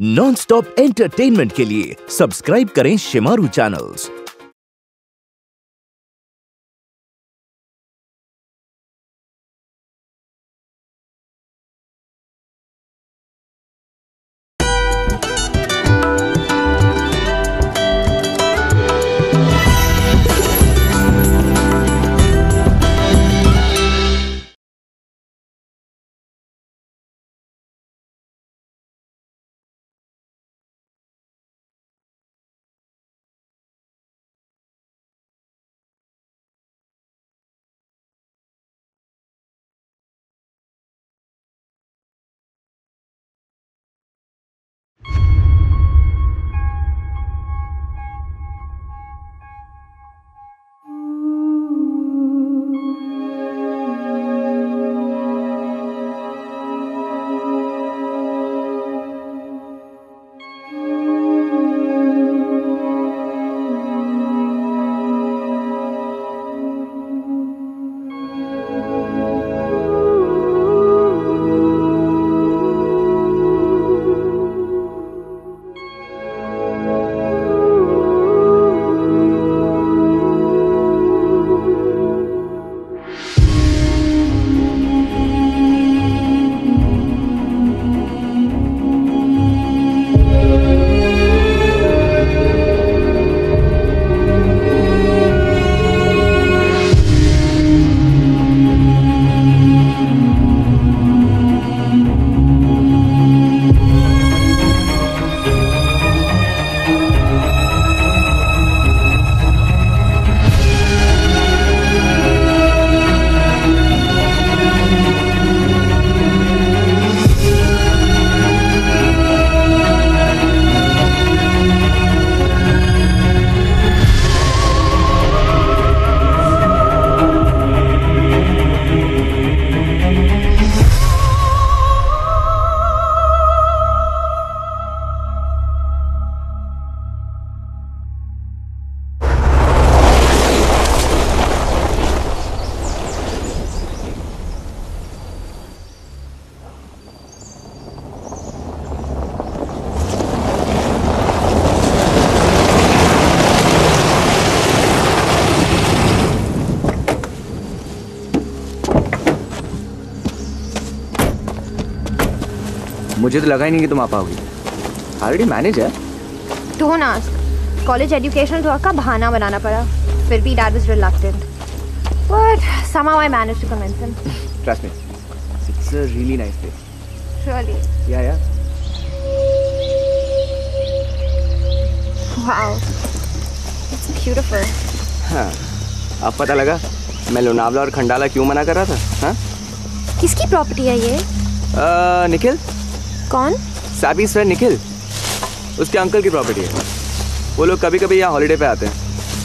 Non stop entertainment के लिए subscribe करें शिमारू चैनल्स मुझे तो लगा ही नहीं कि तुम आ पाओगी ऑलरेडी मैनेज है Don't ask. College educational tour का बहाना बनाना पड़ा फिर भी dad was reluctant. But somehow I managed to convince him. Trust me it's a really nice place Really. Yeah yeah Wow. It's beautiful. हाँ अब पता लगा मैं लोनावला और खंडाला क्यों मना कर रहा था हाँ किसकी प्रॉपर्टी है ये अ, निखिल कौन? साबीस फ्रेंड निखिल। उसके अंकल की प्रॉपर्टी है। वो लोग कभी कभी यहाँ हॉलीडे पे आते हैं।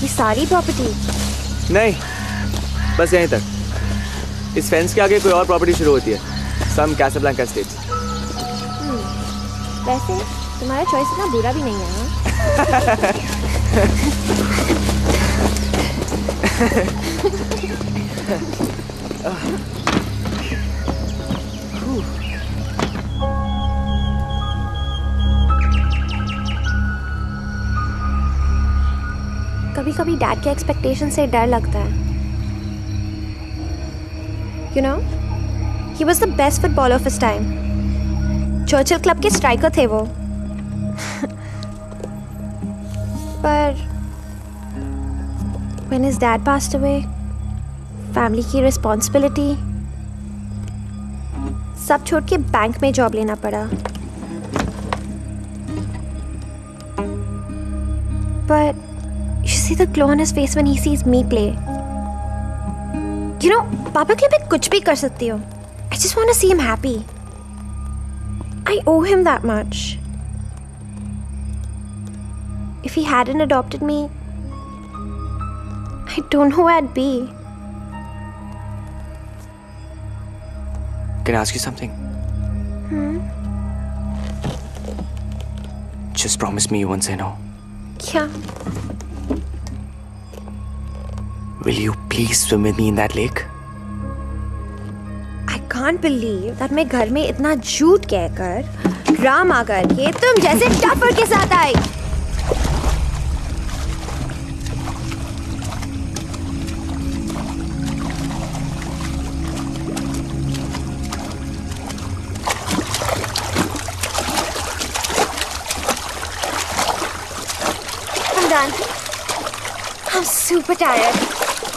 ये सारी प्रॉपर्टी नहीं बस यहीं तक। इस फेंस के आगे कोई और प्रॉपर्टी शुरू होती है। सम कैसाब्लांका स्टेट वैसे तुम्हारा चॉइस इतना बुरा भी नहीं है? कभी डैड के एक्सपेक्टेशन से डर लगता है? You know he was the best footballer of his time Churchill club के स्ट्राइकर थे वो. पर when his dad passed away family की रिस्पॉन्सिबिलिटी सब छोड़ के बैंक में जॉब लेना पड़ा. you see the glow on his face when he sees me play. You know, पापा के लिए मैं कुछ भी कर सकती हूँ. I just want to see him happy. I owe him that much. If he hadn't adopted me, I don't know where I'd be. Can I ask you something? Just promise me you won't say no. क्या Will you please swim with me in that lake? I can't believe that मैं घर में इतना झूठ कहकर drama करके तुम जैसे टफर के साथ आई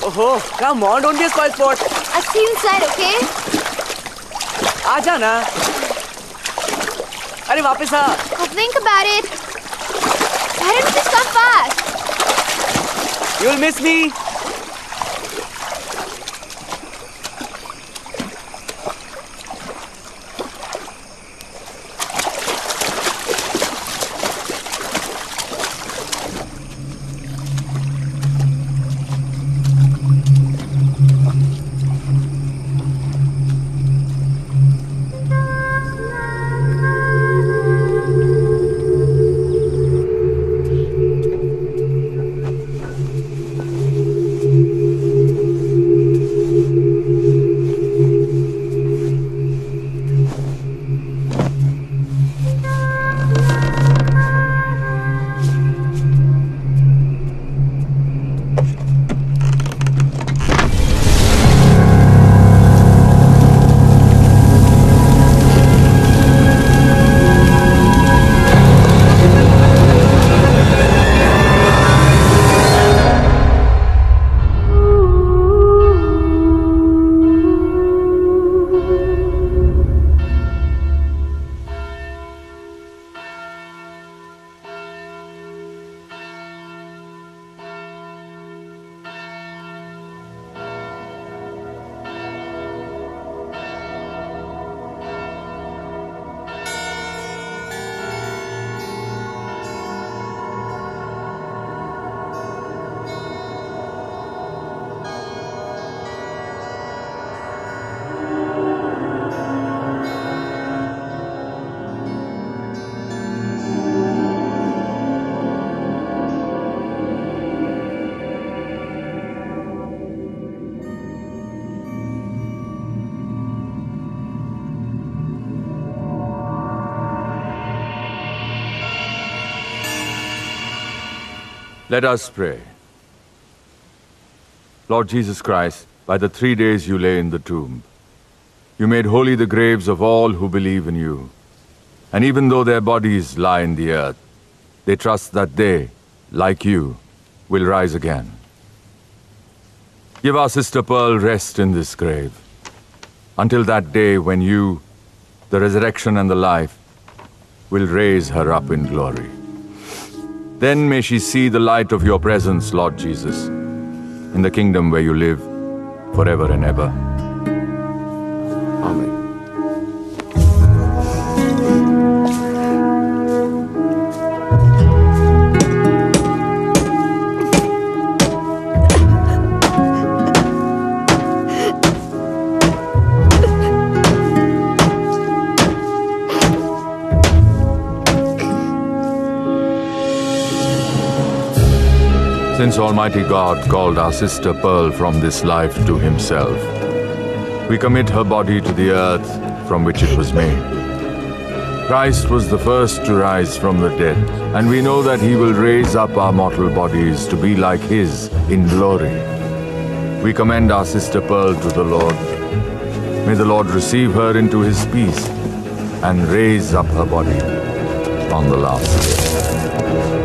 ओहो, come on don't get spoil sport I see you inside okay आ जाना अरे वापस आ। Think about it I don't just come fast you will miss me Let us pray. Lord Jesus Christ, by the three days you lay in the tomb, you made holy the graves of all who believe in you. And even though their bodies lie in the earth, they trust that they, like you, will rise again. Give our sister Pearl rest in this grave until that day when you, the resurrection and the life, will raise her up in glory. Then may she see the light of your presence, Lord Jesus, in the kingdom where you live forever and ever. Amen. Almighty God called our sister Pearl from this life to himself, we commit her body to the earth from which it was made. Christ was the first to rise from the dead, and we know that he will raise up our mortal bodies to be like his in glory. We commend our sister Pearl to the Lord. May the Lord receive her into his peace and raise up her body on the last day.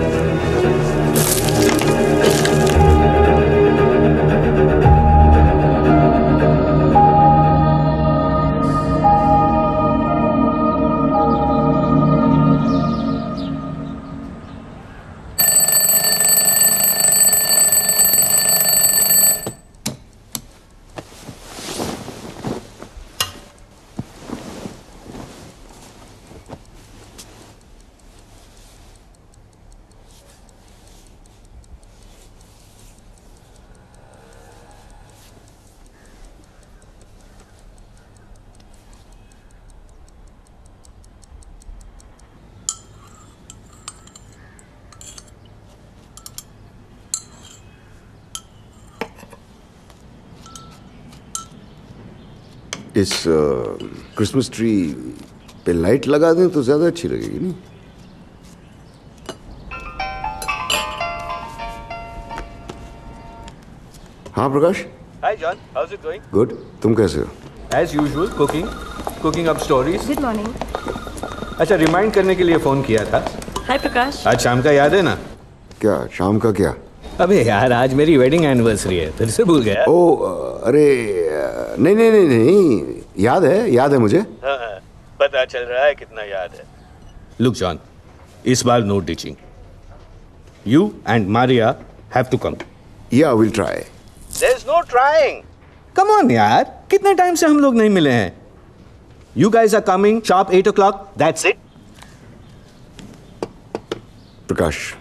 इस Christmas tree पे light लगा दें तो ज़्यादा अच्छी लगेगी ना हाँ Prakash? Hi John how's it going good तुम कैसे हो? As usual cooking cooking up stories good morning अच्छा रिमाइंड करने के लिए फ़ोन किया था। हाय प्रकाश। आज शाम का याद है ना? क्या? शाम का क्या? अबे यार आज मेरी वेडिंग एनिवर्सरी है फिर से भूल गया। ओ अरे नहीं नहीं नहीं नहीं याद है याद है मुझे। पता चल रहा है कितना याद है। लुक जॉन इस बार no teaching you and Maria have to come yeah will try there is no trying come on यार कितने टाइम से हम लोग नहीं मिले हैं? You guys are coming sharp at o'clock that's it Prakash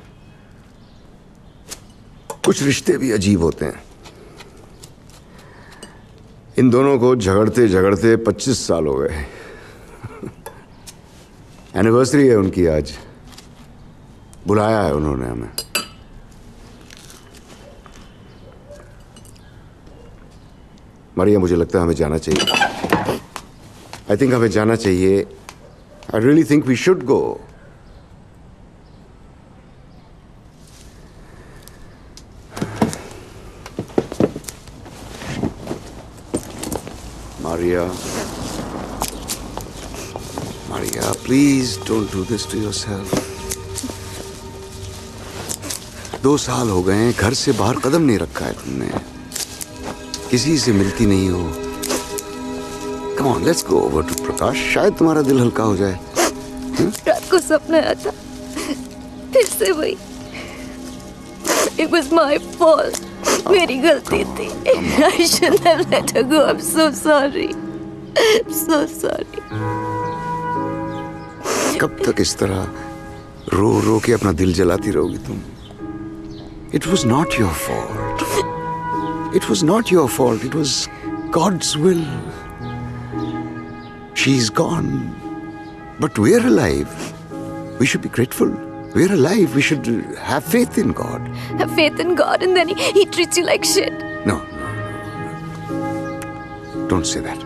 कुछ रिश्ते भी अजीब होते हैं। इन दोनों को झगड़ते झगड़ते 25 साल हो गए। एनिवर्सरी है उनकी आज। बुलाया है उन्होंने हमें। मारिया मुझे लगता है हमें जाना चाहिए। आई थिंक हमें जाना चाहिए। I really think we should go Maria. Maria, please don't do this to yourself. दो साल हो गए हैं घर से बाहर कदम नहीं रखा है तुमने। किसी से मिलती नहीं हो। Come on let's go over to Prakash शायद तुम्हारा दिल हल्का हो जाए। रात को सपना था फिर से वही। इट वाज माय फॉल्ट मेरी गलती थी I should have let her go I am so sorry so sorry कब तक इस तरह रो रो के अपना दिल जलाती रहोगी तुम? It was not your fault it was not your fault it was God's will she is gone but we are alive we should be grateful We are alive we should have faith in God Have faith in God and then he, he treats you like shit. No, don't say that.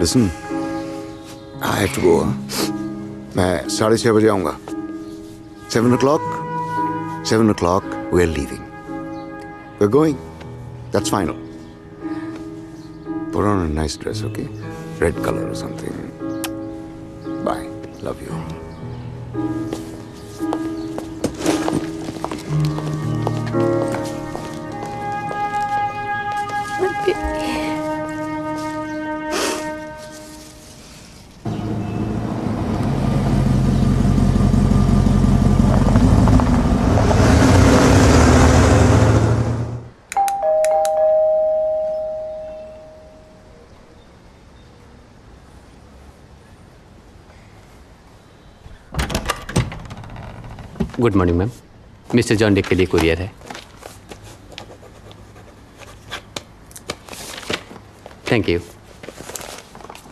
Listen, I have to go. मैं साढ़े छः बजे आऊँगा seven o'clock seven o'clock we are living we are going that's final Put on a nice dress, okay? Red color or something. Bye. Love you. Good morning ma'am mister John Day के लिए courier है। Thank you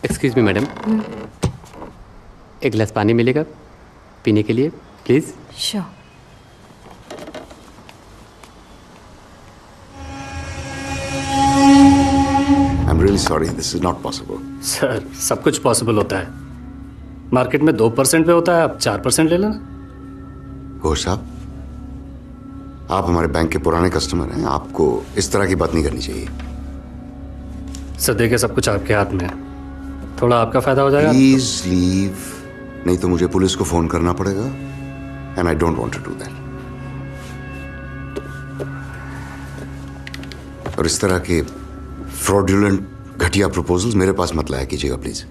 excuse me madam एक गिलास पानी मिलेगा पीने के लिए please sure Sure. I'm really sorry. This is not possible. Sir सब कुछ पॉसिबल होता है। मार्केट में दो परसेंट पे होता है आप चार परसेंट ले लेना। घोष साहब आप हमारे बैंक के पुराने कस्टमर हैं आपको इस तरह की बात नहीं करनी चाहिए। सर देखिए सब कुछ आपके हाथ में है। थोड़ा आपका फ़ायदा हो जाएगा? प्लीज़ लीव नहीं तो मुझे पुलिस को फ़ोन करना पड़ेगा and I don't want to do that और इस तरह के फ्रॉडुलेंट घटिया प्रपोजल्स मेरे पास मत लाया कीजिएगा प्लीज़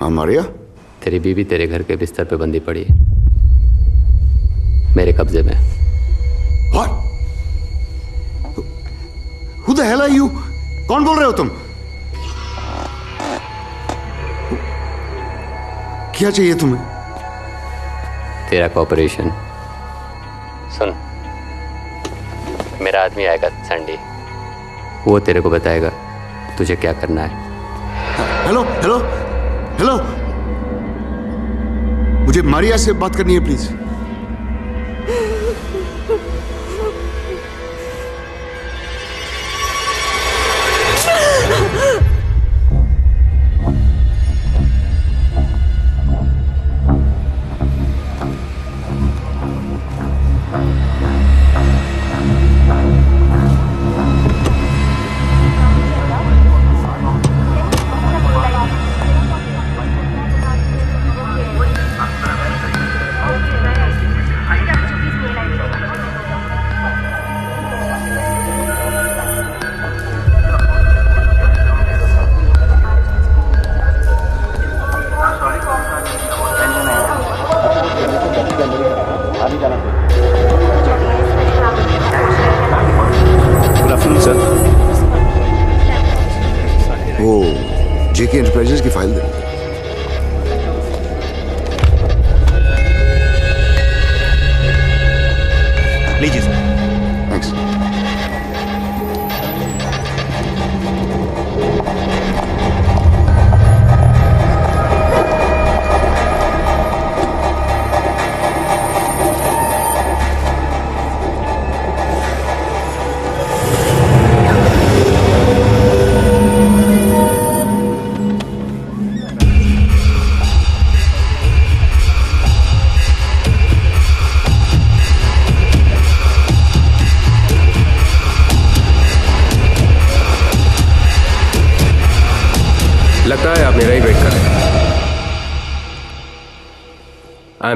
हाँ मारिया? तेरी बीवी तेरे घर के बिस्तर पे बंदी पड़ी है। मेरे कब्जे में। What? Who the hell are you? कौन बोल रहे हो तुम? क्या चाहिए तुम्हें? तेरा कॉपरेशन सुन। आदमी आएगा संडे वो तेरे को बताएगा तुझे क्या करना है। हेलो हेलो हेलो मुझे मारिया से बात करनी है please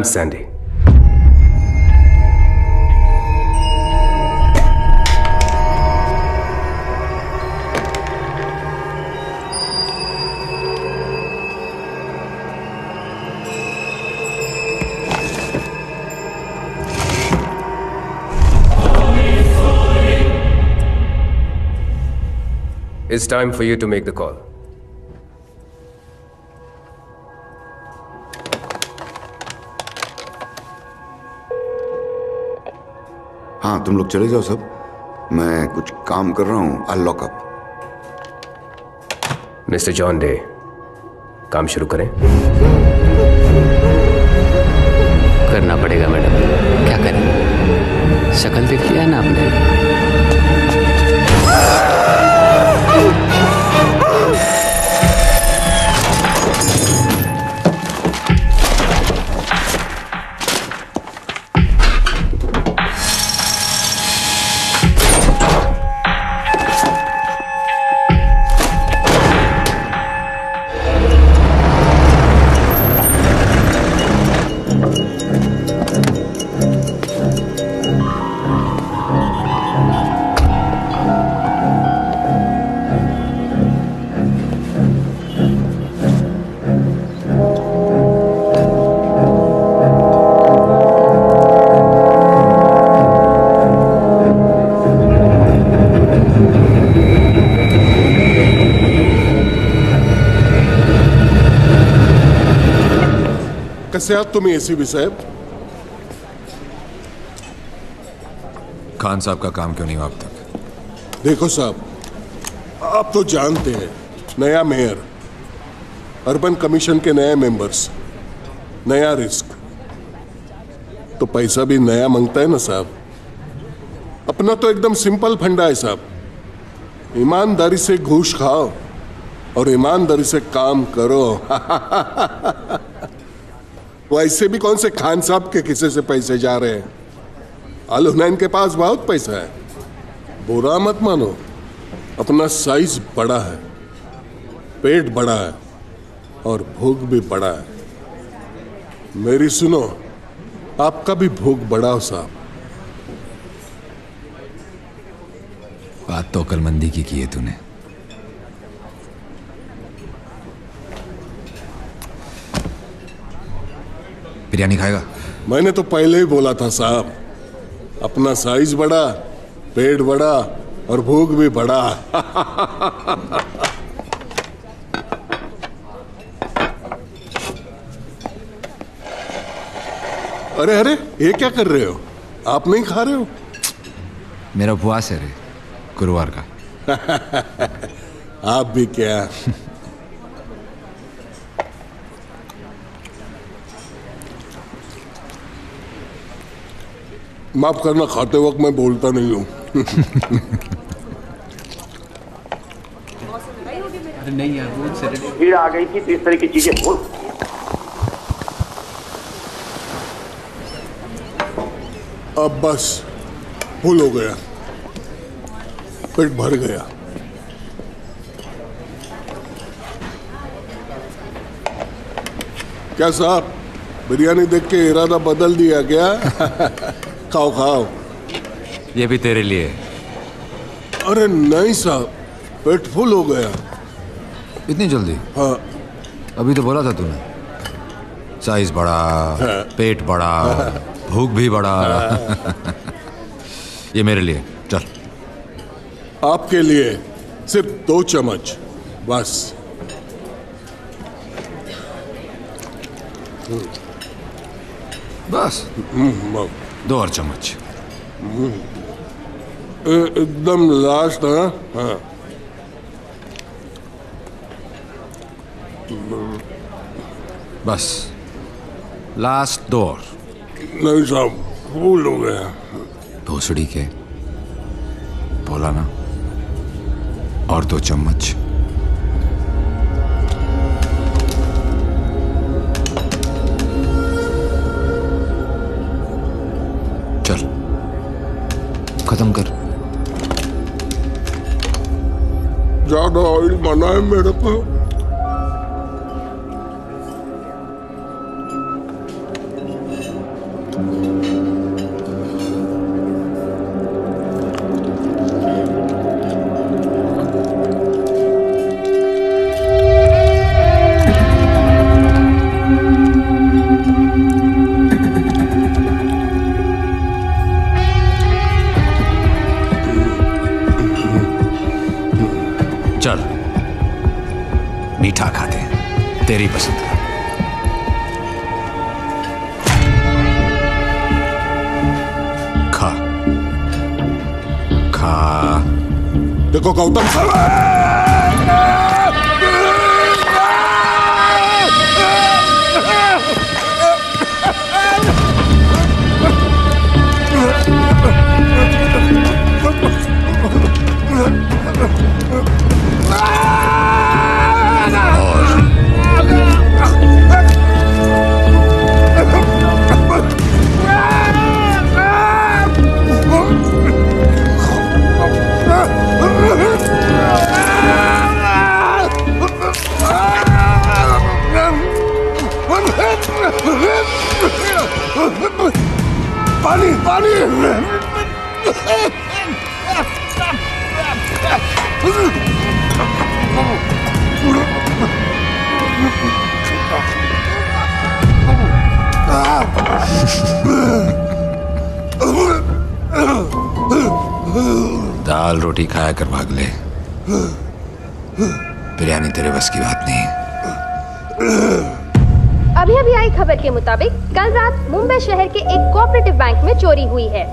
Sandy. It's time for you to make the call. तुम लोग चले जाओ सब। मैं कुछ काम कर रहा हूँ। I lock up mister John Day काम शुरू करें। करना पड़ेगा मैडम। क्या करें? शक्ल देख लिया ना आपने? आहात तुम्ही एसीबी साहेब। खान साहब का काम क्यों नहीं हुआ अब तक? देखो साहब आप तो जानते हैं नया मेयर अर्बन कमीशन के नए मेंबर्स नया रिस्क। तो पैसा भी नया माँगता है ना साहब? अपना तो एकदम सिंपल फंडा है साहब। ईमानदारी से घूस खाओ और ईमानदारी से काम करो। वैसे भी कौन से खान साहब के किसे से पैसे जा रहे हैं? अल हुनैन के पास बहुत पैसा है। बुरा मत मानो। अपना साइज़ बड़ा है। पेट बड़ा है। और भूख भी बड़ा है। मेरी सुनो, आपका भी भूख बड़ा हो साहब। बात तो अकलमंदी की है तूने। बिरयानी खाएगा। मैंने तो पहले ही बोला था साहब। अपना साइज़ बड़ा पेट बड़ा और भूख भी बड़ा। अरे अरे ये क्या कर रहे हो? आप नहीं खा रहे हो? मेरा उपवास है रे गुरुवार का। आप भी क्या? माफ़ करना खाते वक्त मैं बोलता नहीं हूँ। नहीं यार वो भीड़ आ गई थी तो इस तरह की चीज़ें अब बस फुल हो गया। पेट भर गया। क्या साहब बिरयानी देख के इरादा बदल दिया क्या? खाओ खाओ। ये भी तेरे लिए। अरे नहीं साहब पेट फुल हो गया। इतनी जल्दी? हाँ। अभी तो बोला था तूने। साइज़ बड़ा पेट बड़ा भूख भी बड़ा। ये मेरे लिए। चल। आपके लिए सिर्फ़ दो चम्मच बस। बस। हम्म, दो और चम्मच एकदम लास्ट हाँ हाँ बस लास्ट दो और नहीं साहब फूल हो गया भोसड़ी के बोला ना और दो चम्मच खत्म कर। ज़्यादा ऑयल बना है मेरे को दाल रोटी खाया कर भाग ले। बिरयानी तेरे बस की बात नहीं। अभी अभी आई खबर के मुताबिक, कल रात मुंबई शहर के एक कोऑपरेटिव बैंक में चोरी हुई है।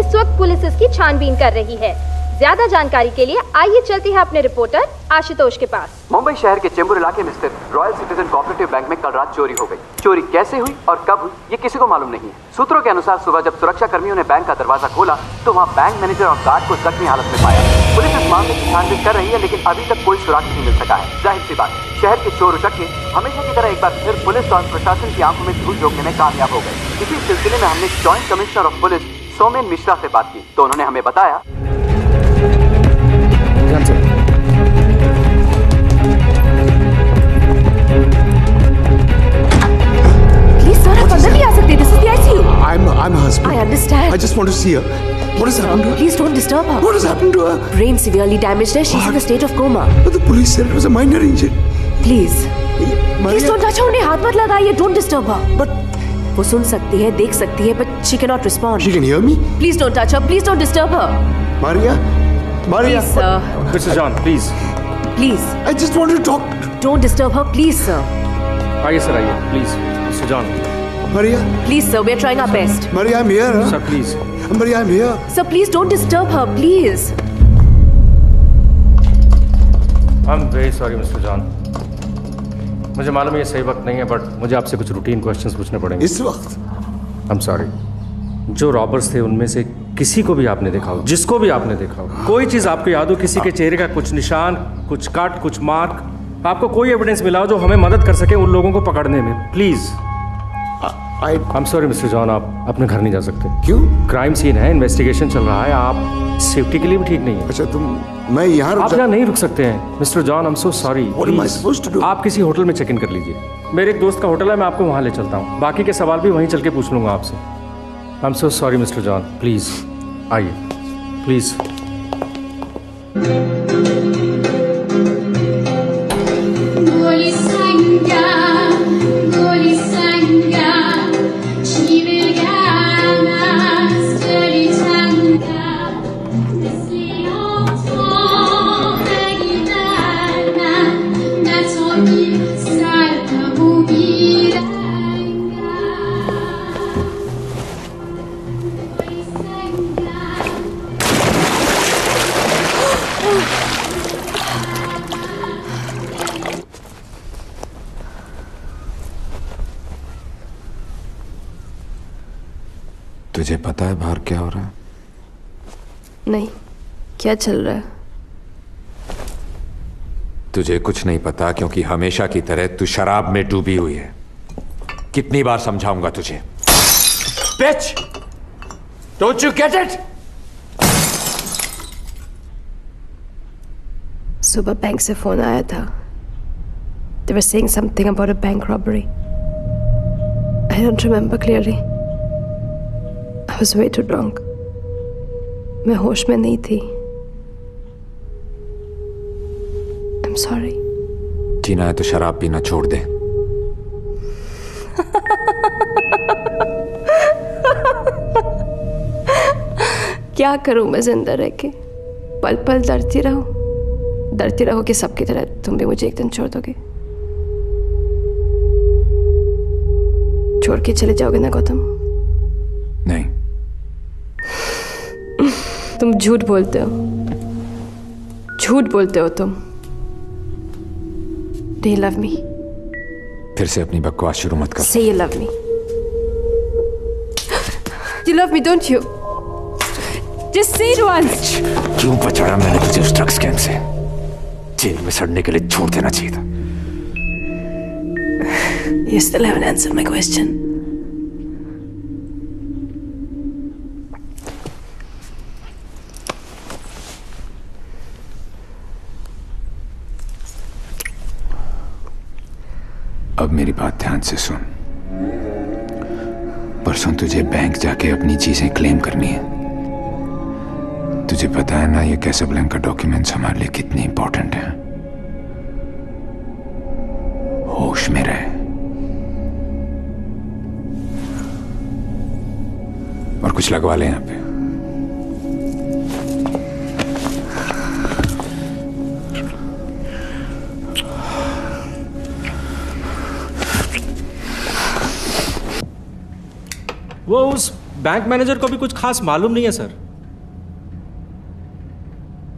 इस वक्त पुलिस इसकी छानबीन कर रही है। ज़्यादा जानकारी के लिए आइए चलते हैं अपने रिपोर्टर आशुतोष के पास। मुंबई शहर के चेंबूर इलाके में स्थित रॉयल सिटीजन कोऑपरेटिव बैंक में कल रात चोरी हो गई। चोरी कैसे हुई और कब हुई, ये किसी को मालूम नहीं है। सूत्रों के अनुसार सुबह जब सुरक्षा कर्मियों ने बैंक का दरवाज़ा खोला तो वहाँ बैंक मैनेजर और गार्ड को जख्मी हालत में पाया। पुलिस इस मामले की छानबीन कर रही है, लेकिन अभी तक कोई सुराग नहीं मिल सका है। ज़ाहिर सी बात, शहर के चोर उचक्के हमेशा की तरह एक बार फिर पुलिस और प्रशासन की आँखों में धूल झोंकने में कामयाब हो गए। इसी सिलसिले में हमने joint commissioner of police Somen Mishra से बात की तो उन्होंने हमें बताया Sir, आप अंदर नहीं आ सकते. This is the ICU. I'm I'm her husband. I understand. I just want to see her. What has happened to her? Please don't disturb her. What has happened to her? Brain severely damaged है. She's what? in a state of coma. But the police said it was a minor injury. Please. Please don't touch her. उन्हें हाथ मत लगाइए. Don't disturb her. But वो सुन सकती है, देख सकती है, but she cannot respond. She can hear me? Please don't touch her. Please don't disturb her. Maria? Maria? Please, sir. Mr. John, please. Please. I just want to talk. Don't disturb her, please, sir. आइए sir आइए please mister John Maria? Please, sir. We're trying our best. Maria, I'm here. Huh? Sir please Maria, I'm here. Sir, please don't disturb her, please. I am very sorry mister John मुझे मालूम है ये सही वक्त नहीं है but मुझे आपसे कुछ रूटीन क्वेश्चंस पूछने पड़ेंगे इस वक्त आई एम सॉरी जो रॉबर्स थे उनमें से किसी को भी आपने देखा हो जिसको भी आपने देखा हो कोई चीज़ आपको याद हो किसी के चेहरे का कुछ निशान कुछ कट कुछ मार्क आपको कोई एविडेंस मिला हो जो हमें मदद कर सके उन लोगों को पकड़ने में please I am sorry mister John आप अपने घर नहीं जा सकते। क्यों? क्राइम सीन है इन्वेस्टिगेशन चल रहा है आप सेफ्टी के लिए भी ठीक नहीं है। अच्छा तुम मैं यहाँ आप यहाँ नहीं रुक सकते हैं। Mister John I am so sorry आप किसी होटल में चेक इन कर लीजिए। मेरे एक दोस्त का होटल है मैं आपको वहाँ ले चलता हूँ। बाकी के सवाल भी वहीं चल के पूछ लूँगा आपसे। I am so sorry mister John please आइए प्लीज़ क्या चल रहा है? तुझे कुछ नहीं पता क्योंकि हमेशा की तरह तू शराब में डूबी हुई है। कितनी बार समझाऊँगा तुझे? Pitch don't you get it सुबह बैंक से फ़ोन आया था। They were saying something about a bank robbery I don't remember clearly I was way too drunk मैं होश में नहीं थी। I'm sorry. जीना है तो शराब पीना छोड़ दे। क्या करूँ मैं ज़िंदा रह के? पल पल डरती रहो। डरती रहो कि सबकी तरह तुम भी मुझे एक दिन छोड़ दोगे। छोड़ के चले जाओगे ना गौतम? नहीं। तुम झूठ बोलते हो। झूठ बोलते हो तुम। Do you love me? फिर से अपनी बकवास शुरू मत कर Say you love me. You love me, don't you? Just say it once. क्यों बचाया मैंने तुझे उस ड्रग्स कैंप से जेल में सड़ने के लिए छोड़ देना चाहिए था You still haven't answered my question. अब मेरी बात ध्यान से सुन। परसों तुझे बैंक जाके अपनी चीज़ें क्लेम करनी है। तुझे पता है ना ये कैसे ब्लैंक का डॉक्यूमेंट्स हमारे लिए कितने इंपॉर्टेंट हैं। होश में रहे। और कुछ लगवा ले यहाँ पे। वो उस बैंक मैनेजर को भी कुछ खास मालूम नहीं है, सर।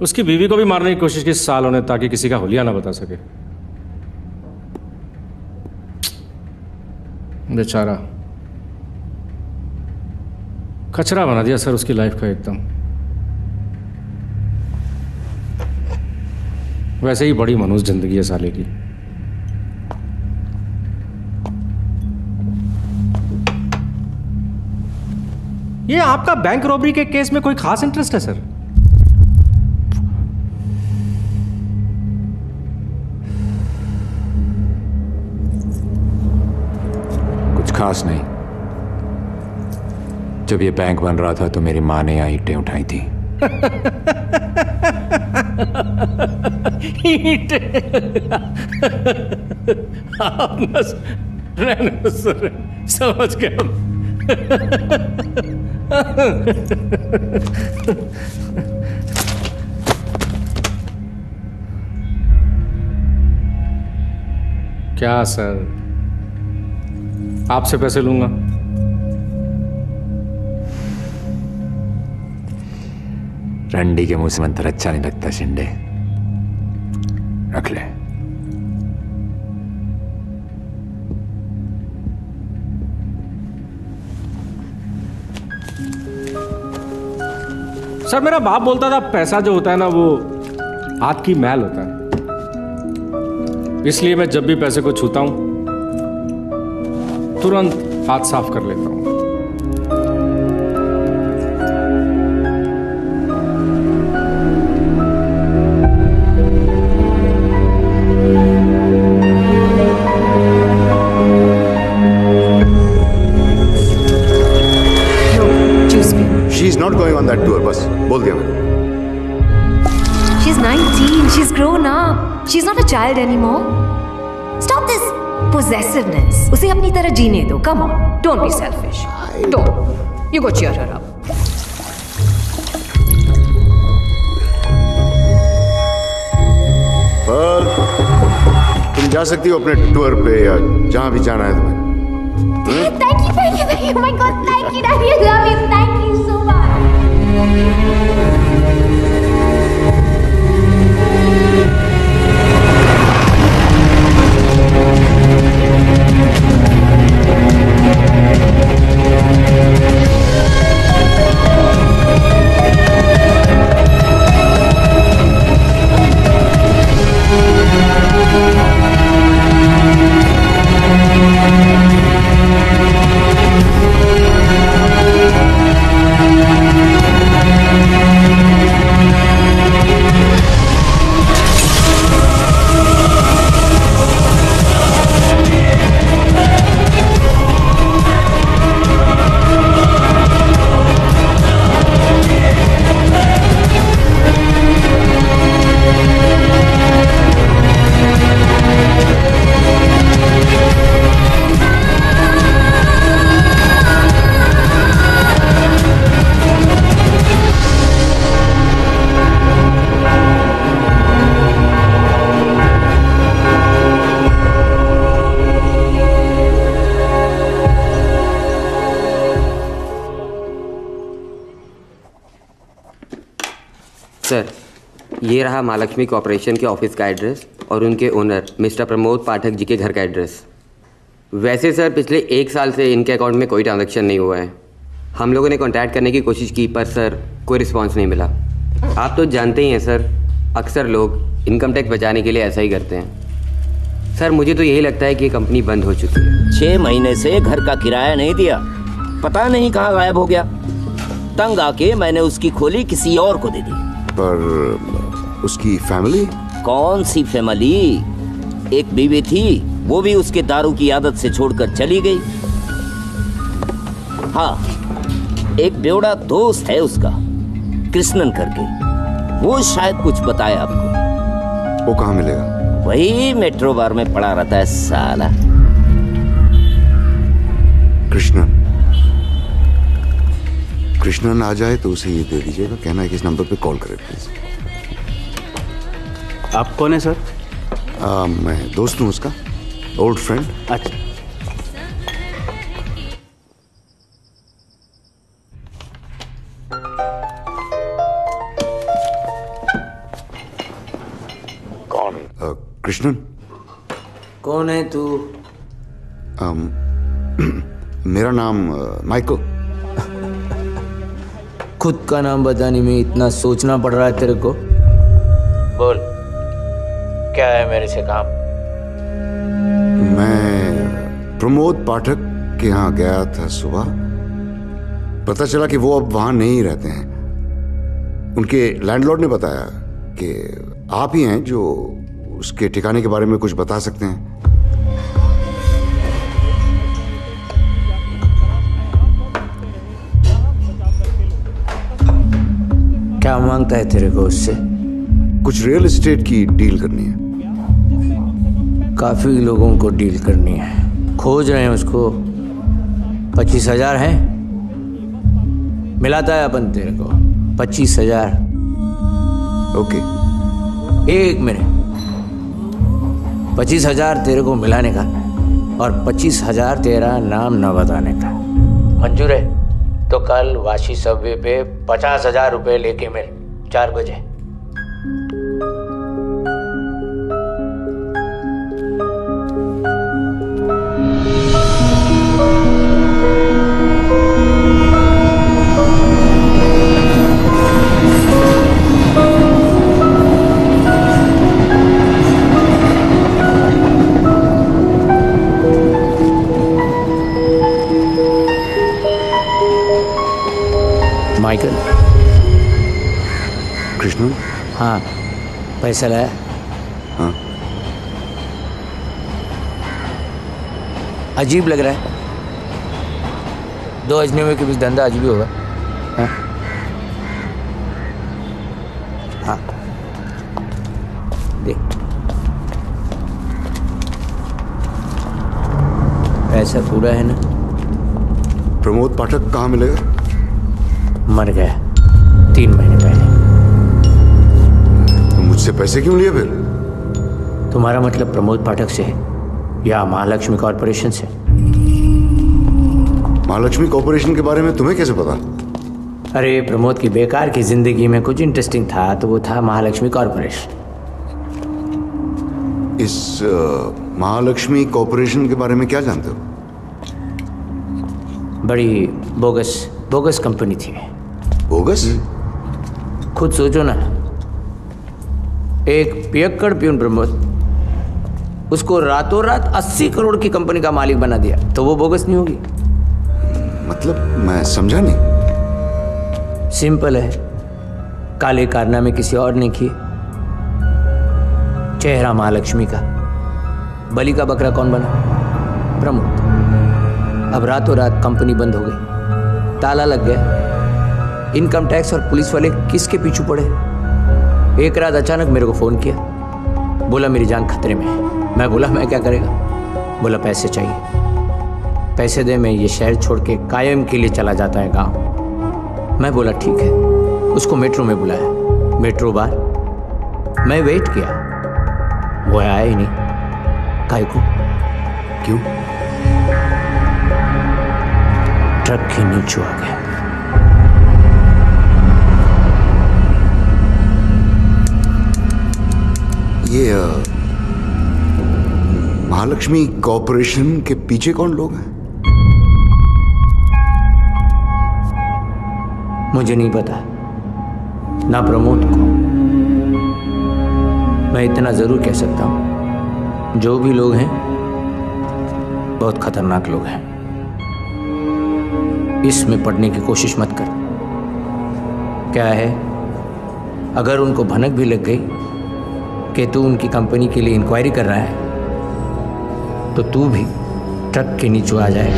उसकी बीवी को भी मारने की कोशिश की सालों ने ताकि किसी का हुलिया ना बता सके। बेचारा। कचरा बना दिया, सर, उसकी लाइफ का एकदम। वैसे ही बड़ी मनुष्य ज़िंदगी है साले की। ये आपका बैंक रॉबरी के केस में कोई खास इंटरेस्ट है सर कुछ खास नहीं। जब ये बैंक बन रहा था तो मेरी माँ ने यहाँ ईटें उठाई थी। आप बस रहने सर समझ गए हम। क्या सर? आपसे पैसे लूँगा। रंडी के मुँह से मंत्र अच्छा नहीं लगता शिंडे रख ले। सर, मेरा बाप बोलता था, पैसा जो होता है ना, वो हाथ की मैल होता है। इसलिए मैं जब भी पैसे को छूता हूँ, तुरंत हाथ साफ़ कर लेता हूँ। तरह Come on. Don't be selfish. Don't. You go cheer her up. पर तुम जा सकती हो अपने टूर पे या जहाँ भी जाना है तुम्हें Thank you, thank you, thank you. Oh my God, thank you, Daddy. I love you. Thank you so रहा महालक्ष्मी कॉरपोरेशन के ऑफ़िस का एड्रेस और उनके ओनर मिस्टर प्रमोद पाठक जी के घर का एड्रेस। वैसे सर पिछले एक साल से इनके अकाउंट में कोई ट्रांजैक्शन नहीं हुआ है। हम लोगों ने कांटेक्ट करने की कोशिश की पर सर कोई रिस्पांस नहीं मिला। आप तो जानते ही हैं सर अक्सर लोग इनकम टैक्स बचाने के लिए ऐसा ही करते हैं। सर मुझे तो यही लगता है कि कंपनी बंद हो चुकी है। छह महीने से घर का किराया नहीं दिया। पता नहीं कहाँ गायब हो गया। तंग आके मैंने उसकी खोली किसी और को दे दी। पर उसकी फैमिली कौन सी फैमिली एक बीवी थी वो भी उसके दारू की आदत से छोड़कर चली गई। हाँ एक बेवड़ा दोस्त है उसका कृष्णन करके। वो शायद कुछ बताया आपको। वो कहाँ मिलेगा? वही मेट्रो बार में पड़ा रहता है साला। कृष्णन। कृष्णन आ जाए तो उसे ये दे दीजिएगा। कहना है कि इस नंबर पे कॉल करे प्लीज़ आप कौन है सर? आ, मैं दोस्त हूँ उसका ओल्ड फ्रेंड अच्छा। कौन? कृष्णन। कौन है तू? अम, मेरा नाम माइको। खुद का नाम बताने में इतना सोचना पड़ रहा है तेरे को। बोल। क्या है मेरे से काम? मैं प्रमोद पाठक के यहाँ गया था सुबह। पता चला कि वो अब वहाँ नहीं रहते हैं। उनके लैंडलॉर्ड ने बताया कि आप ही हैं जो उसके ठिकाने के बारे में कुछ बता सकते हैं क्या माँगता है तेरे को उससे कुछ रियल एस्टेट की डील करनी है। काफ़ी लोगों को डील करनी है। खोज रहे हैं उसको। पच्चीस हज़ार है। मिलाता है अपन तेरे को। पच्चीस हज़ार। ओके। एक मिनट। पच्चीस हज़ार तेरे को मिलाने का और पच्चीस हज़ार तेरा नाम न बताने का। मंजूर है? तो कल वाशी सबवे पे पचास हज़ार रुपये लेके मिल। चार बजे। पैसा लाया। हाँ। अजीब लग रहा है। दो अजनबियों के बीच धंधा अजीब ही होगा। हाँ। हाँ। दे पैसा पूरा है ना? प्रमोद पाठक कहाँ मिलेगा? मर गया। तीन महीने तो पैसे क्यों लिए फिर? तुम्हारा मतलब प्रमोद पाठक से है या महालक्ष्मी कॉरपोरेशन से? महालक्ष्मी कॉरपोरेशन के बारे में तुम्हें कैसे पता? अरे प्रमोद की बेकार की ज़िंदगी में कुछ इंटरेस्टिंग था तो वो था महालक्ष्मी कॉरपोरेशन। इस महालक्ष्मी कॉरपोरेशन के बारे में क्या जानते हो? बड़ी बोगस बोगस कंपनी थी। बोगस? खुद सोचो ना। एक पियक्कड़ प्यून प्रमोद उसको रातों रात 80 करोड़ की कंपनी का मालिक बना दिया तो वो बोगस नहीं होगी। मतलब मैं समझा नहीं। सिंपल है। काले कारनामे किसी और ने किए। चेहरा महालक्ष्मी का। बलि का बकरा कौन बना? प्रमोद। अब रातों रात कंपनी बंद हो गई। ताला लग गया। इनकम टैक्स और पुलिस वाले किसके पीछू पड़े? एक रात अचानक मेरे को फ़ोन किया। बोला, मेरी जान खतरे में है। मैं बोला, मैं क्या करेगा? बोला, पैसे चाहिए। पैसे दे, मैं ये शहर छोड़ के कायम के लिए चला जाता है गाँव। मैं बोला, ठीक है। उसको मेट्रो में बुलाया। Metro bar. मैं वेट किया। वो आया ही नहीं। काय को? क्यों? ट्रक के नीचे आ गया। ये महालक्ष्मी कॉरपोरेशन के पीछे कौन लोग हैं? मुझे नहीं पता। ना प्रमोद को। मैं इतना ज़रूर कह सकता हूँ। जो भी लोग हैं, बहुत खतरनाक लोग हैं। इसमें पढ़ने की कोशिश मत कर। क्या है? अगर उनको भनक भी लग गई कि तू उनकी कंपनी के लिए इंक्वायरी कर रहा है तो तू भी ट्रक के नीचे आ जाए।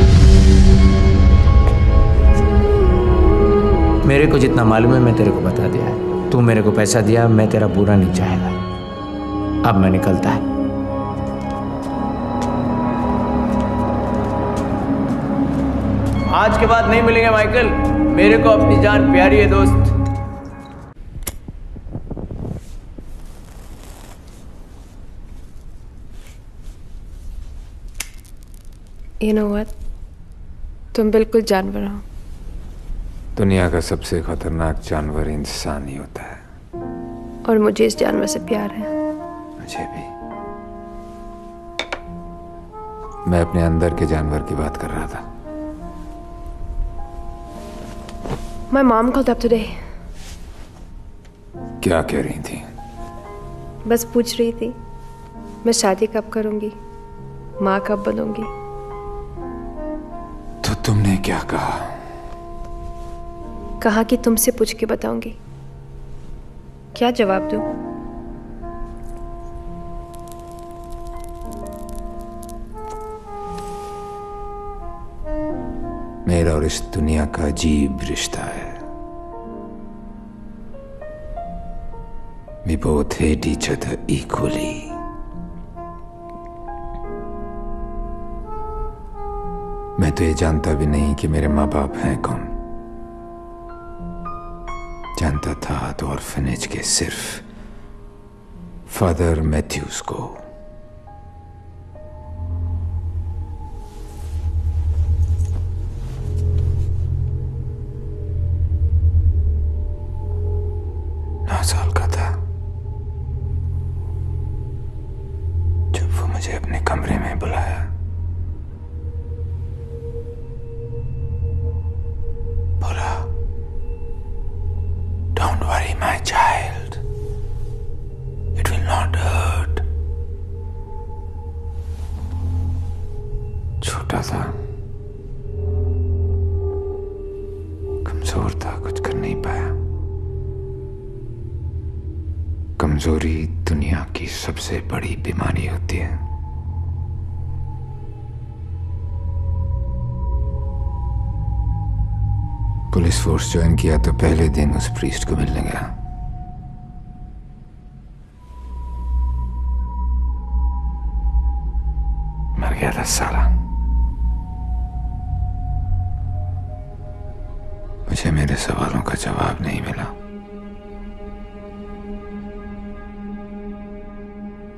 मेरे को जितना मालूम है, मैं तेरे को बता दिया तू मेरे को पैसा दिया, मैं तेरा बुरा नहीं चाहेगा। अब मैं निकलता है। आज के बाद नहीं मिलेंगे, माइकल। मेरे को अपनी जान, प्यारी है दोस्त। यू नो व्हाट तुम बिल्कुल जानवर हो। दुनिया का सबसे खतरनाक जानवर इंसान ही होता है। और मुझे इस जानवर से प्यार है। मुझे भी। मैं अपने अंदर के जानवर की बात कर रहा था। My mom called up today क्या कह रही थी? बस पूछ रही थी मैं शादी कब करूँगी? माँ कब बनूँगी? तुमने क्या कहा? कहा कि तुमसे पूछ के बताऊँगी। क्या जवाब दूँ? मेरा और इस दुनिया का अजीब रिश्ता है। We both hate each other equally. मैं तो ये जानता भी नहीं कि मेरे माँ बाप हैं कौन। जानता था तो ऑर्फनेज के सिर्फ़ फादर मैथ्यूज को। किया तो पहले दिन उस प्रीस्ट को मिलने गया। मर गया था साला। मुझे मेरे सवालों का जवाब नहीं मिला।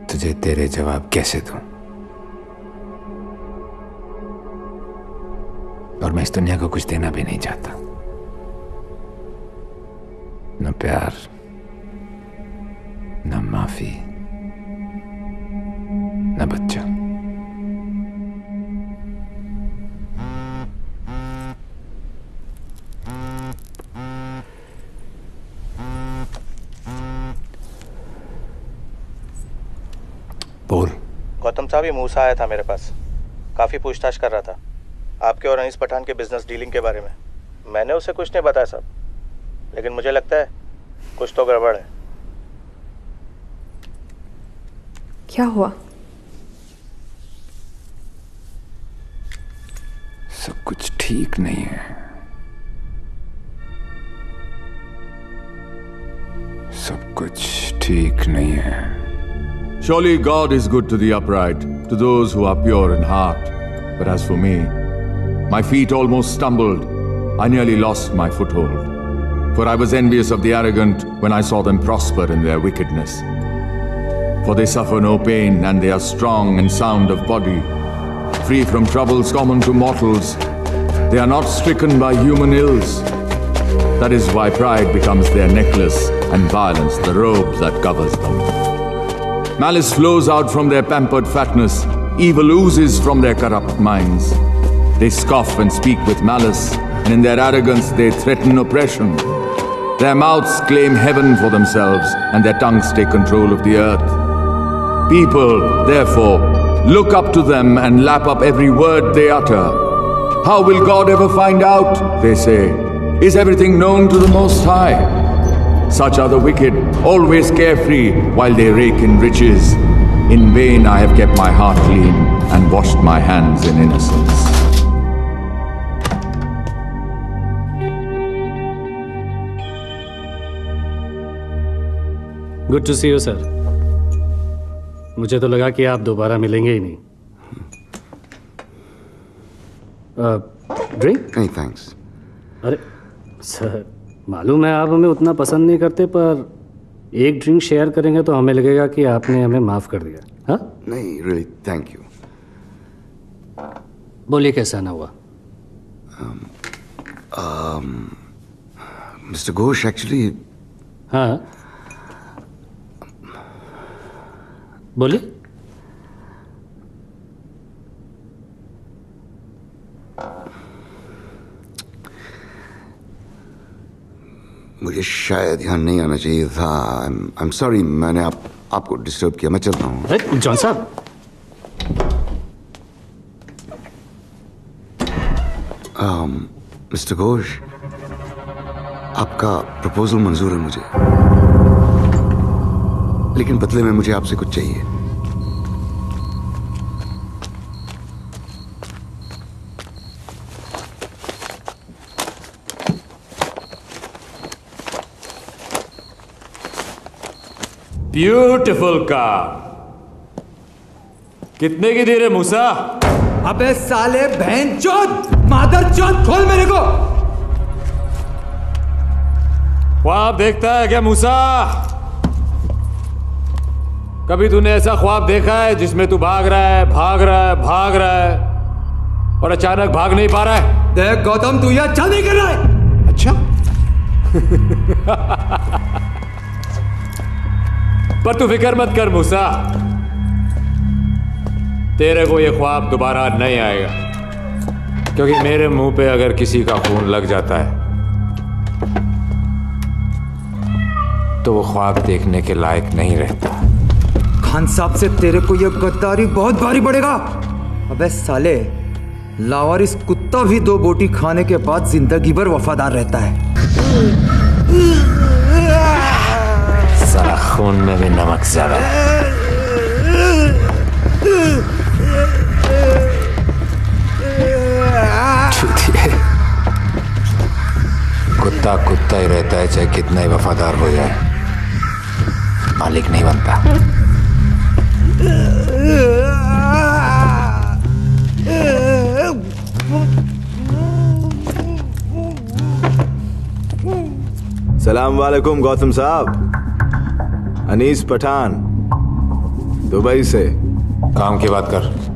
तुझे तेरे जवाब कैसे दूँ? और मैं इस दुनिया को कुछ देना भी नहीं चाहता। न प्यार, न माफ़ी, न बच्चा। बोल। गौतम साहब, ये मूसा आया था मेरे पास। काफ़ी पूछताछ कर रहा था। आपके और अनीस पठान के बिज़नेस डीलिंग के बारे में। मैंने उसे कुछ नहीं बताया साहब लेकिन मुझे लगता है कुछ तो गड़बड़ है क्या हुआ सब कुछ ठीक नहीं है सब कुछ ठीक नहीं है Surely God is good to the upright, to those who are pure in heart. But as for me, my feet almost stumbled. I nearly lost my foothold. For I was envious of the arrogant when I saw them prosper in their wickedness. For they suffer no pain, and they are strong and sound of body, free from troubles common to mortals. They are not stricken by human ills. That is why pride becomes their necklace, and violence the robe that covers them. Malice flows out from their pampered fatness, evil oozes from their corrupt minds. They scoff and speak with malice, and in their arrogance they threaten oppression. Their mouths claim heaven for themselves, and their tongues take control of the earth. People, therefore, look up to them and lap up every word they utter. How will God ever find out? They say. Is everything known to the Most High? Such are the wicked, always carefree while they rake in riches. In vain I have kept my heart clean and washed my hands in innocence. Good to see you sir मुझे तो लगा कि आप दोबारा मिलेंगे ही नहीं। Drink नहीं thanks अरे सर मालूम है आप हमें उतना पसंद नहीं करते पर एक ड्रिंक शेयर करेंगे तो हमें लगेगा कि आपने हमें माफ़ कर दिया। हाँ? नहीं रियली थैंक यू बोलिए कैसा ना हुआ? मिस्टर घोष एक्चुअली हाँ। बोलिए। मुझे शायद ध्यान नहीं आना चाहिए था। आई एम सॉरी मैंने आप आपको डिस्टर्ब किया। मैं चलता हूँ। जॉन साहब। मिस्टर घोष आपका प्रपोजल मंजूर है मुझे। लेकिन बदले में मुझे आपसे कुछ चाहिए। ब्यूटिफुल कार कितने की दे रहे मूसा? अबे साले बहन चौथ मादर चौथ खोल मेरे को। ख्वाब देखता है क्या मूसा? कभी तूने ऐसा ख्वाब देखा है जिसमें तू भाग रहा है भाग रहा है भाग रहा है और अचानक भाग नहीं पा रहा है? देख गौतम तू यह अच्छा नहीं कर रहा है। अच्छा। पर तू फ़िक्र मत कर मूसा। तेरे को ये ख्वाब दोबारा नहीं आएगा क्योंकि मेरे मुँह पे अगर किसी का खून लग जाता है तो वो ख्वाब देखने के लायक नहीं रहता। खान साहब से तेरे को यह गद्दारी बहुत भारी पड़ेगा अबे साले, लावारिस कुत्ता भी दो बोटी खाने के बाद ज़िंदगी भर वफादार रहता है। सारा खून में भी नमक ज़्यादा। कुत्ता कुत्ता ही रहता है, चाहे कितना ही वफादार हो जाए। मालिक नहीं बनता। सलाम वालेकुम गौतम साहब। अनीस पठान दुबई से। काम की बात कर।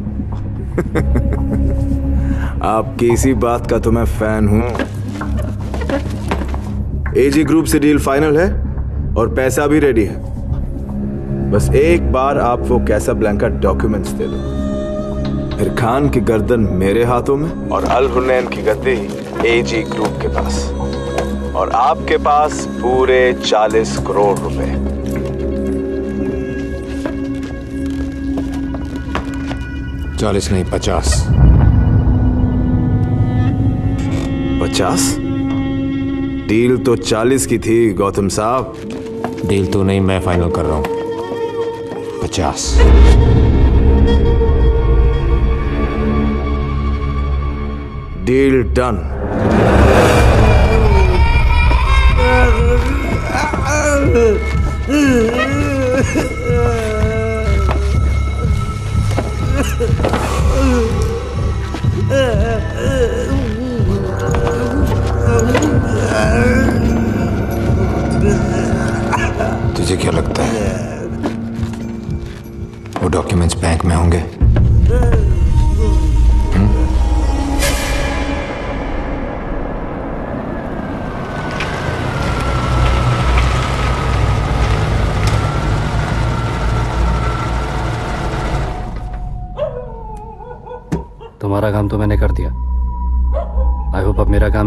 आपकी इसी बात का तो मैं फ़ैन हूँ। एजी ग्रुप से डील फाइनल है और पैसा भी रेडी है। बस एक बार आप वो कैसा ब्लैंका डॉक्यूमेंट्स दे दो। फिर खान की गर्दन मेरे हाथों में और अल हुनैन की गद्दी एजी ग्रुप के पास। और आपके पास पूरे चालीस करोड़ रुपए। चालीस नहीं पचास। पचास? डील तो चालीस की थी गौतम साहब। डील तो नहीं मैं फाइनल कर रहा हूँ। पचास डील डन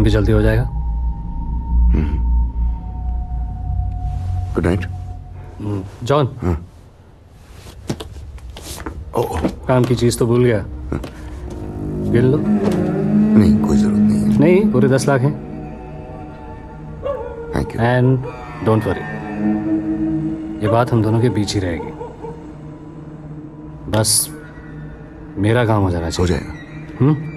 भी जल्दी हो जाएगा। गुड नाइट जॉन काम की चीज़ तो भूल गया। गिन लो। नहीं कोई ज़रूरत नहीं है। नहीं पूरे दस लाख हैं। Thank you and don't worry ये बात हम दोनों के बीच ही रहेगी। बस मेरा काम हो जाना चाहिए। हो जाएगा। हम्म हम्म।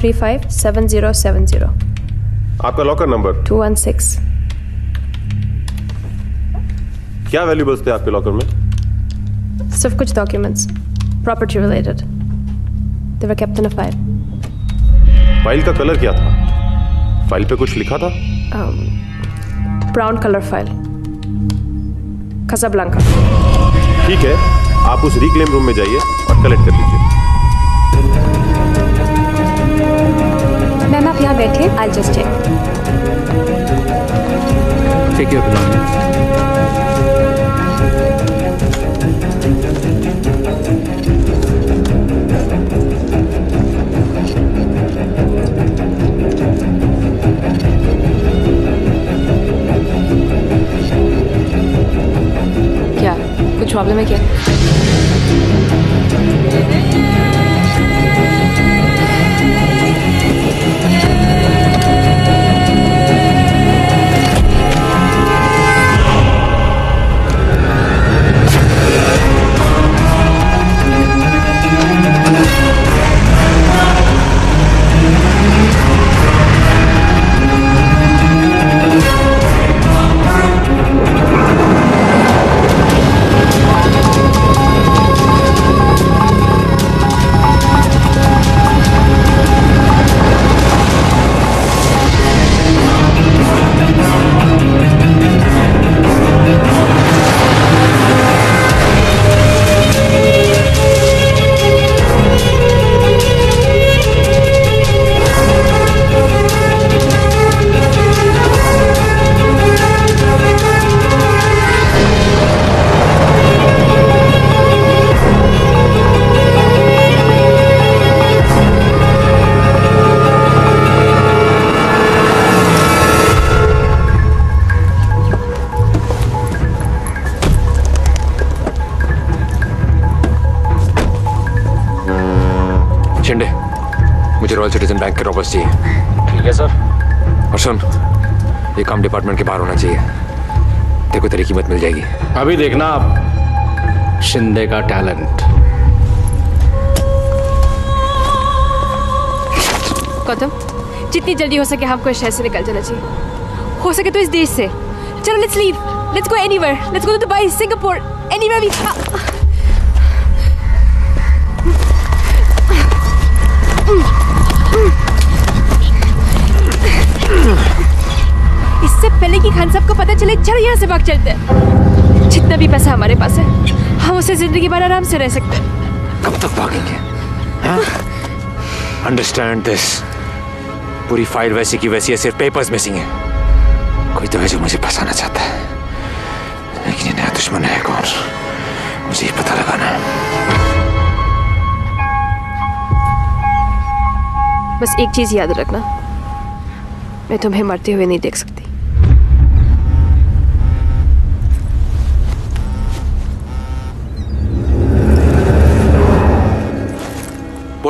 Three five seven zero seven zero आपका locker number two one six क्या वैल्यूबल्स थे आपके लॉकर में? सिर्फ़ कुछ documents property related they were kept in a file file का कलर क्या था? फ़ाइल पे कुछ लिखा था? ब्राउन कलर फ़ाइल कसाब्लांका ठीक है आप उस रिक्लेम रूम में जाइए और कलेक्ट कर लीजिए। I just check take your belongings क्या? कुछ प्रॉब्लम है क्या? कीमत मिल जाएगी। अभी देखना आप। शिंदे का टैलेंट। गौतम जितनी जल्दी हो सके हमको इस शहर से निकल जाना चाहिए। हो सके तो इस देश से। चलो let's leave let's go anywhere let's go to Dubai Singapore anywhere we चले यहाँ से भाग चलते हैं। जितना भी पैसा हमारे पास है हम उसे ज़िंदगी भर आराम से रह सकते हैं। कब तक भागेंगे? अंडरस्टैंड दिस पूरी फ़ाइल वैसी की वैसी है सिर्फ़ पेपर्स मिसिंग है। कोई तो है जो मुझे फंसाना चाहता है। लेकिन ये नया दुश्मन है कौन? मुझे ही पता लगाना है। बस एक चीज़ याद रखना। मैं तुम्हें मरते हुए नहीं देख सकती।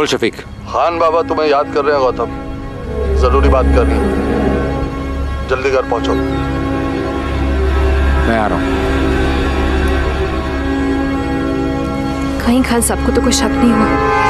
बोल शफीक। खान बाबा तुम्हें याद कर रहे हैं गौतम ज़रूरी बात करनी है। जल्दी घर पहुंचो। मैं आ रहा हूँ। कहीं खान साहब को तो कोई शक नहीं हुआ।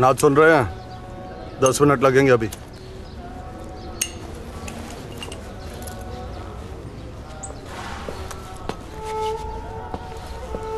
नाच सुन रहे हैं दस मिनट लगेंगे अभी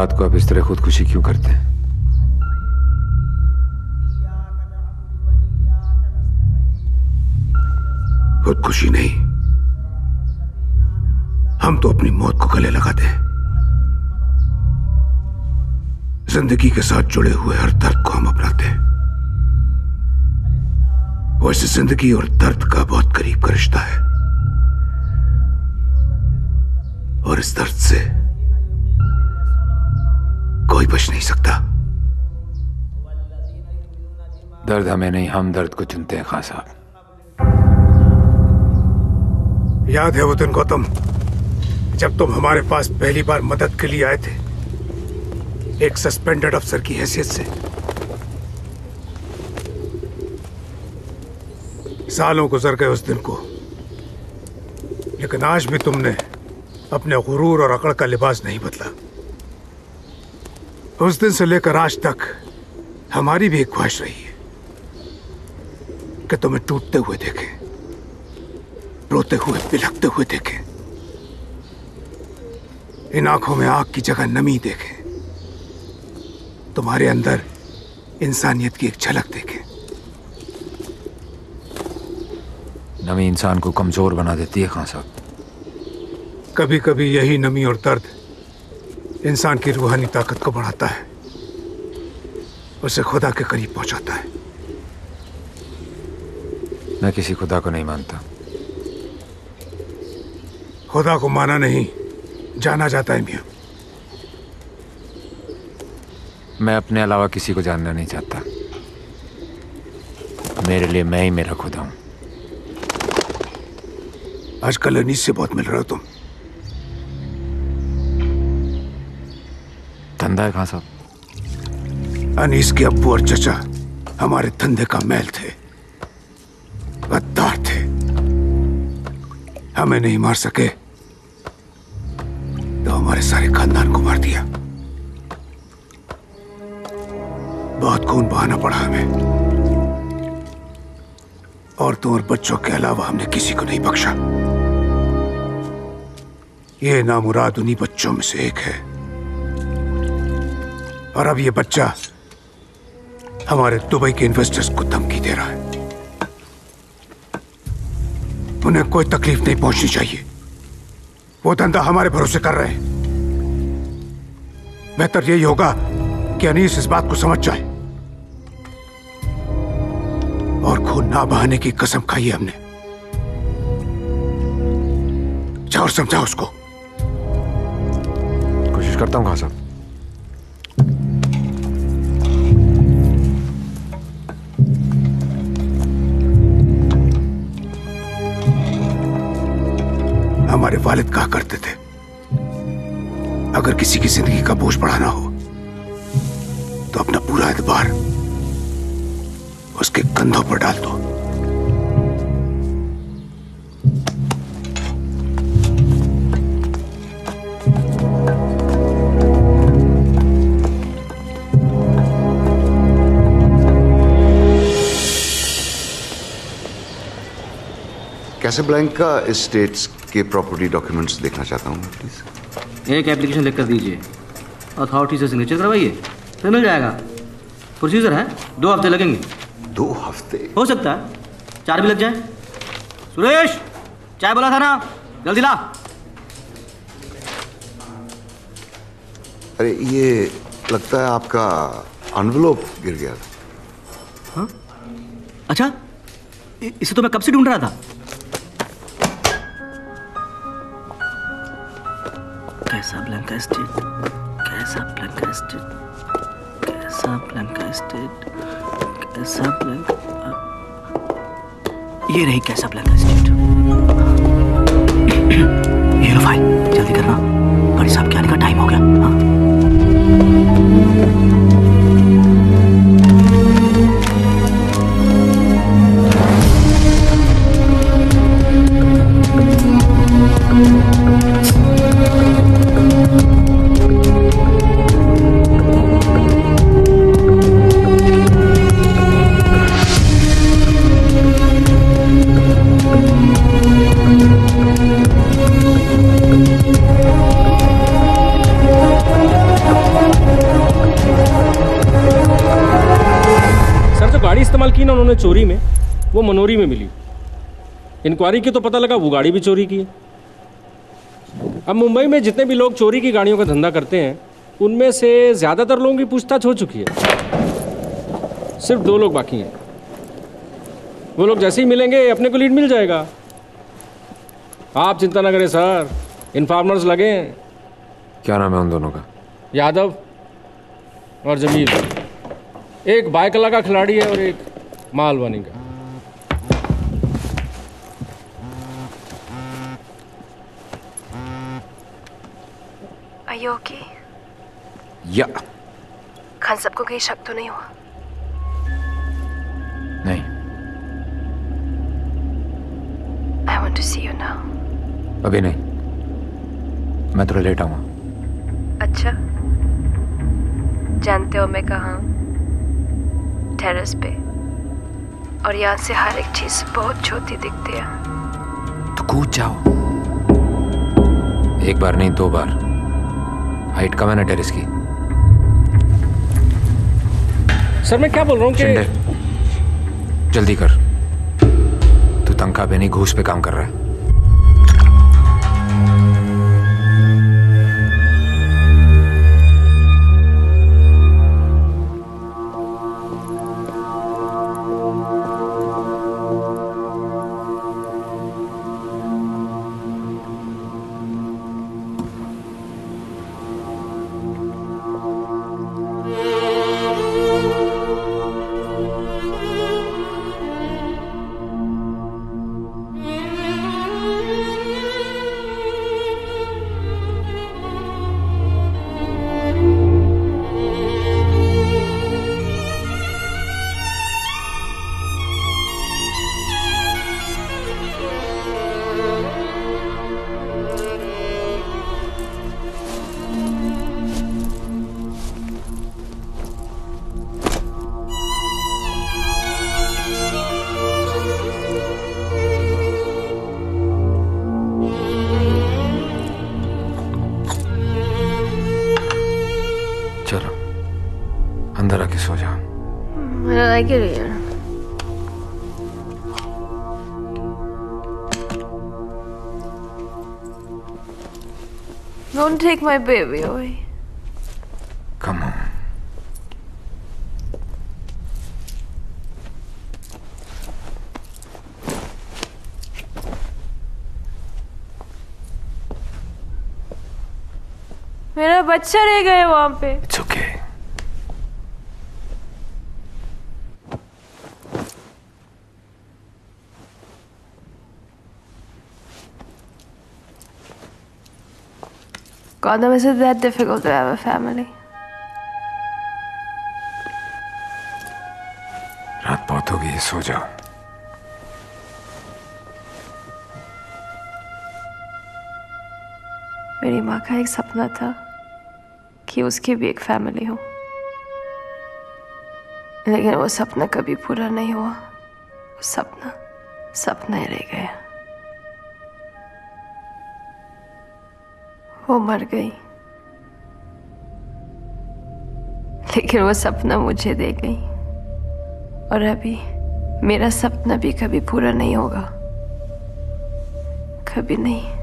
जुमेरात को आप इस तरह खुदकुशी क्यों करते हैं? खुदकुशी नहीं। हम तो अपनी मौत को गले लगाते हैं। ज़िंदगी के साथ जुड़े हुए हर दर्द को हम अपनाते हैं। वैसे ज़िंदगी और दर्द का बहुत करीब का रिश्ता है। और इस दर्द दर्द हमें नहीं, हम दर्द को चुनते हैं खान साहब याद है वो दिन, गौतम, जब तुम हमारे पास पहली बार मदद के लिए आए थे, एक सस्पेंडेड अफसर की हैसियत से। सालों गुजर गए उस दिन को, लेकिन आज भी तुमने अपने गुरूर और अकड़ का लिबास नहीं बदला। उस दिन से लेकर आज तक हमारी भी एक ख्वाहिश रही है। कि तुम्हें टूटते हुए देखें रोते हुए बिलखते हुए देखें। इन आँखों में आग की जगह नमी देखे। तुम्हारे अंदर इंसानियत की एक झलक देखे। नमी इंसान को कमज़ोर बना देती है खान साहब। कभी कभी यही नमी और दर्द इंसान की रूहानी ताकत को बढ़ाता है उसे खुदा के करीब पहुंचाता है। मैं किसी खुदा को नहीं मानता। खुदा को माना नहीं जाना जाता है मियाँ। मैं अपने अलावा किसी को जानना नहीं चाहता। मेरे लिए मैं ही मेरा खुदा हूँ। आजकल अनीस से बहुत मिल रहे हो तुम। धंधा है खान साहब अनीस के अब्बू और चचा हमारे धंधे का मैल थे। गद्दार थे। हमें नहीं मार सके। तो हमारे सारे खानदान को मार दिया। बहुत खून बहाना पड़ा हमें। औरतों और बच्चों के अलावा हमने किसी को नहीं बख्शा। ये नामुराद उन्हीं बच्चों में से एक है। और अब ये बच्चा हमारे दुबई के इन्वेस्टर्स को धमकी दे रहा है। उन्हें कोई तकलीफ़ नहीं पहुंचनी चाहिए। वो धंधा हमारे भरोसे कर रहे हैं। बेहतर यही होगा कि अनीस इस बात को समझ जाए। और खून ना बहाने की कसम खाई है हमने। जाओ समझाओ उसको। कोशिश करता हूँ खान साहब हमारे वालिद कहा करते थे। अगर किसी की ज़िंदगी का बोझ बढ़ाना हो तो अपना पूरा एतबार उसके कंधों पर डाल दो। कैसाब्लैंका एस्टेट्स के प्रॉपर्टी डॉक्यूमेंट्स देखना चाहता हूँ प्लीज़ एक एप्लीकेशन लिख कर दीजिए। अथॉरिटी से सिग्नेचर करवाइए फिर मिल जाएगा। प्रोसीजर है दो हफ़्ते लगेंगे। दो हफ़्ते? हो सकता है चार भी लग जाए। सुरेश चाय बोला था ना? जल्दी ला। अरे ये लगता है आपका अनवलोप गिर गया था। हाँ? अच्छा इसे तो मैं कब से ढूंढ रहा था? Casablanca estate? Casablanca estate? Casablanca estate? Casablanca ये रही कैसा ब्लैंका स्टेट? ये लो फ़ाइल जल्दी करना। बड़ी साहब के आने का टाइम हो गया? हाँ। वो मनोरी में मिली। इंक्वायरी की तो पता लगा वो गाड़ी भी चोरी की है। अब मुंबई में जितने भी लोग चोरी की गाड़ियों का धंधा करते हैं उनमें से ज़्यादातर लोगों की पूछताछ हो चुकी है। सिर्फ़ दो लोग बाकी हैं। वो लोग जैसे ही मिलेंगे अपने को लीड मिल जाएगा। आप चिंता ना करें सर। इन्फॉर्मर्स लगे हैं। क्या नाम है उन दोनों का? यादव और जमील। एक बायकला का खिलाड़ी है और एक मालवानी का। Okay? या। खान सबको कहीं शक तो नहीं हुआ? नहीं। I want to see you now. अभी नहीं। मैं थोड़ा लेट आऊँगा। अच्छा। जानते हो मैं कहाँ? टेरेस पे। और यहाँ से हर एक चीज़ बहुत छोटी दिखती है। तो कूद जाओ। एक बार नहीं दो बार। हाइट कम है ना टेरिस की? सर मैं क्या बोल रहा हूँ कि जल्दी कर। तू तंखा पे नहीं घूस पे काम कर रहा है। Baby away. Come on. मेरा बच्चा रह गया वहाँ पे Gotham, is it that difficult to have a family? रात बहुत हो गई है सो जाओ। मेरी माँ का एक सपना था कि उसकी भी एक फैमिली हो। लेकिन वो सपना कभी पूरा नहीं हुआ। वो सपना सपना ही रह गया। वो मर गई। लेकिन वो सपना मुझे दे गई। और अभी मेरा सपना भी कभी पूरा नहीं होगा। कभी नहीं।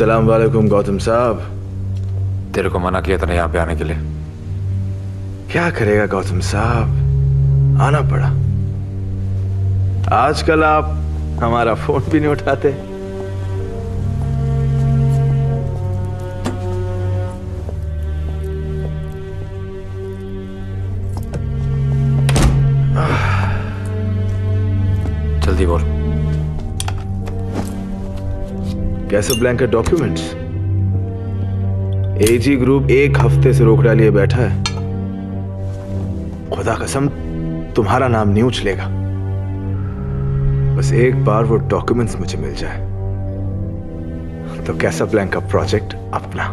अस्सलाम वालेकुम गौतम साहब। तेरे को मना किया था ना यहाँ पे आने के लिए। क्या करेगा गौतम साहब? आना पड़ा। आजकल आप हमारा फ़ोन भी नहीं उठाते। कैसे ब्लैंक डॉक्यूमेंट्स एजी ग्रुप एक हफ़्ते से रोकड़ा लिए बैठा है। खुदा कसम, तुम्हारा नाम नहीं उछलेगा। बस एक बार वो डॉक्यूमेंट्स मुझे मिल जाए। तो कैसा ब्लैंक का प्रोजेक्ट अपना?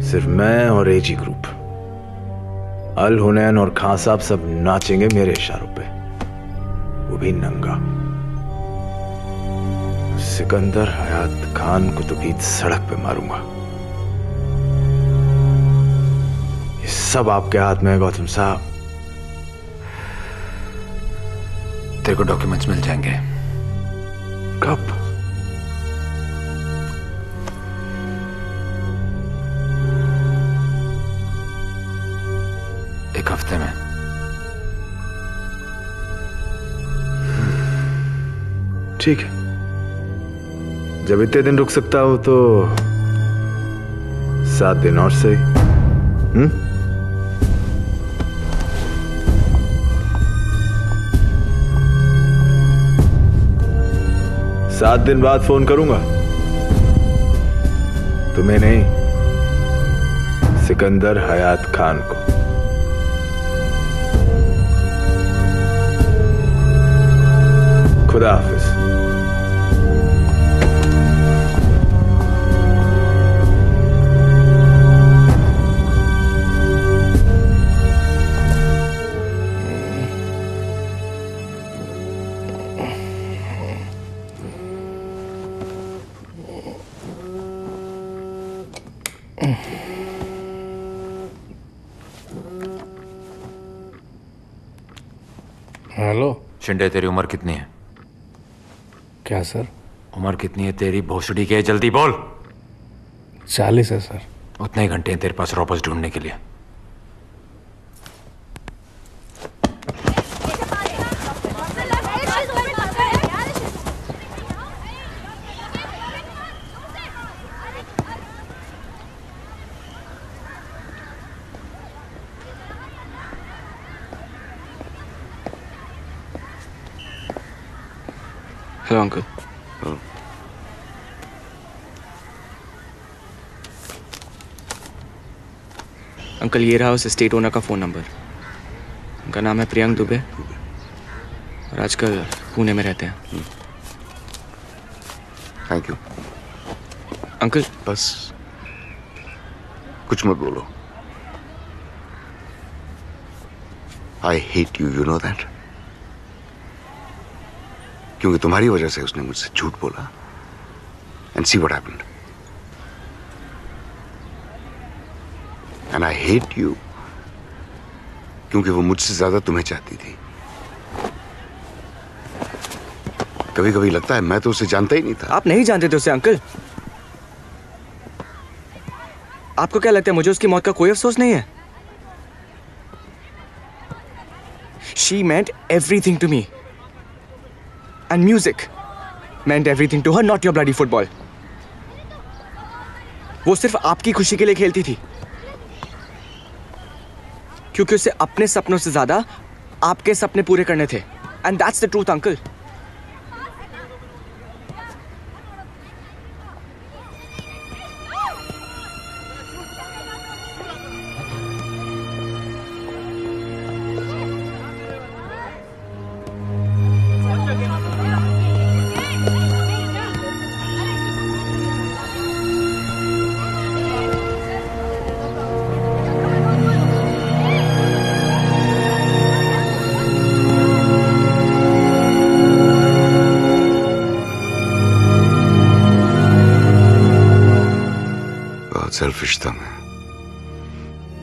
सिर्फ़ मैं और एजी ग्रुप अल हुनैन और खान साहब सब नाचेंगे मेरे इशारों पे। वो भी नंगा। सिकंदर हयात खान को तो बीच सड़क पे मारूँगा। ये सब आपके हाथ में है गौतम साहब। तेरे को डॉक्यूमेंट्स मिल जाएँगे। कब? एक हफ़्ते में। ठीक है। जब इतने दिन रुक सकता हो तो सात दिन और सही। हम्म? सात दिन बाद फ़ोन करूँगा। तुम्हें नहीं, सिकंदर हयात खान को। खुदा हाफिज। शिंदे तेरी उम्र कितनी है? क्या सर? उम्र कितनी है तेरी? भोसड़ी के जल्दी बोल। चालीस है सर। उतने घंटे हैं तेरे पास रोपस ढूँढने के लिए हेलो अंकल अंकल ये रहा उस स्टेट ओनर का फ़ोन नंबर उनका नाम है प्रियंक दुबे और आजकल पुणे में रहते हैं। Thank you uncle. बस कुछ मत बोलो। I hate you you know that क्योंकि तुम्हारी वजह से उसने मुझसे झूठ बोला। And see what happened and I hate you क्योंकि वो मुझसे ज़्यादा तुम्हें चाहती थी। कभी कभी लगता है मैं तो उसे जानता ही नहीं था। आप नहीं जानते थे उसे, अंकल। आपको क्या लगता है, मुझे उसकी मौत का कोई अफसोस नहीं है? She meant everything to me. And music meant everything to her not your bloody football वो सिर्फ़ आपकी खुशी के लिए खेलती थी। क्योंकि उसे अपने सपनों से ज़्यादा आपके सपने पूरे करने थे। And that's the truth uncle selfish था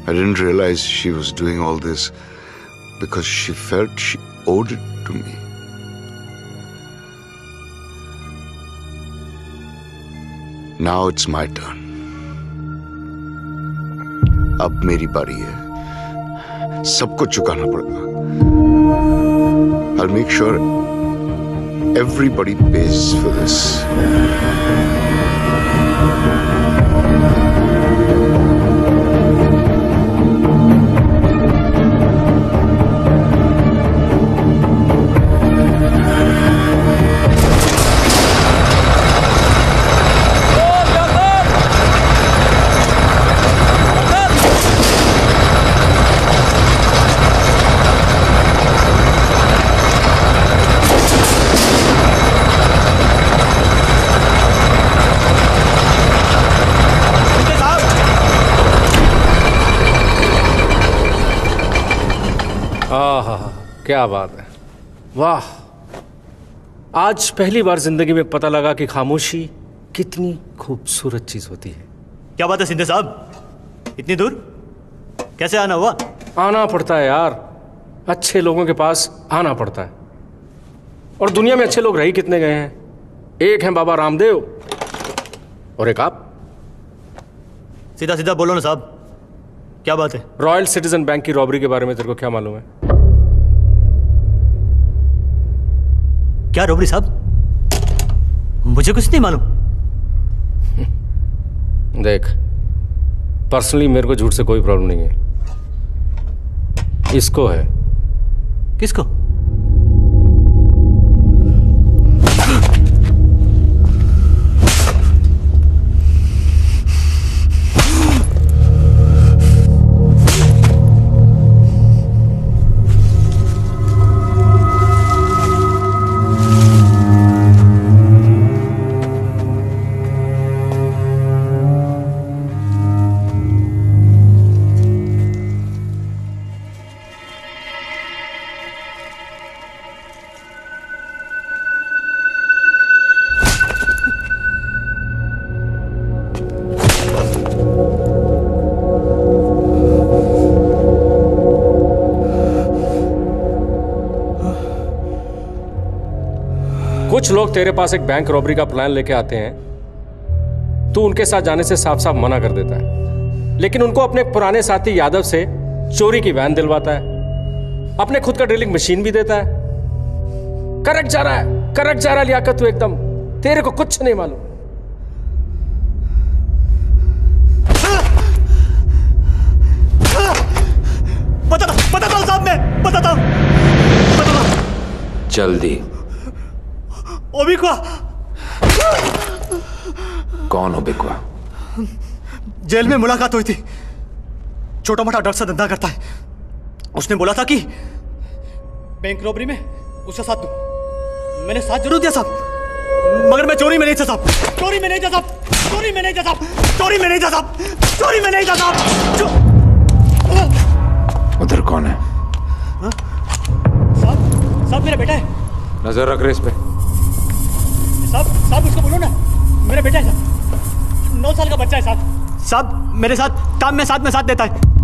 I didn't realize she was doing all this because she felt she owed it to me. Now it's my turn. अब मेरी बारी है सब कुछ चुकाना पड़ेगा I'll make sure everybody pays for this. क्या बात है? वाह। आज पहली बार ज़िंदगी में पता लगा कि खामोशी कितनी खूबसूरत चीज़ होती है। क्या बात है सिंधे साहब? इतनी दूर? कैसे आना हुआ? आना पड़ता है यार। अच्छे लोगों के पास आना पड़ता है। और दुनिया में अच्छे लोग रही कितने गए हैं? एक हैं बाबा रामदेव। और एक आप? सीधा सीधा बोलो ना साहब। क्या बात है? रॉयल सिटीजन बैंक की रॉबरी के बारे में तेरे को क्या मालूम है? क्या रोबरी साहब? मुझे कुछ नहीं मालूम। देख पर्सनली मेरे को झूठ से कोई प्रॉब्लम नहीं है। इसको है? किसको? लोग तेरे पास एक बैंक रॉबरी का प्लान लेके आते हैं तू उनके साथ जाने से साफ़ साफ़ मना कर देता है। लेकिन उनको अपने पुराने साथी यादव से चोरी की वैन दिलवाता है। अपने खुद का ड्रिलिंग मशीन भी देता है। करेक्ट जा रहा है करेक्ट जा रहा है लियाकत तू एकदम। तेरे को कुछ नहीं मालूम। बताता बताता साहब मैं बताता हूँ जल्दी। को कौन हो बिकवा जेल में मुलाकात हुई थी। छोटा मोटा डर सा धंधा करता है। उसने बोला था कि बैंक रॉबरी में उसका साथ दूँ। मैंने साथ ज़रूर दिया साहब। मगर मैं चोरी में नहीं था साहब। चोरी में नहीं था साहब। चोरी में नहीं था साहब। चोरी में नहीं था साहब। चोरी में नहीं था साहब। उधर कौन है? साहब साहब मेरा बेटा है। नज़र रख रहे इस पे। साहब साहब उसको बोलो ना। मेरा बेटा है साहब। नौ साल का बच्चा है साहब। साहब, मेरे साथ काम में साथ में साथ देता है।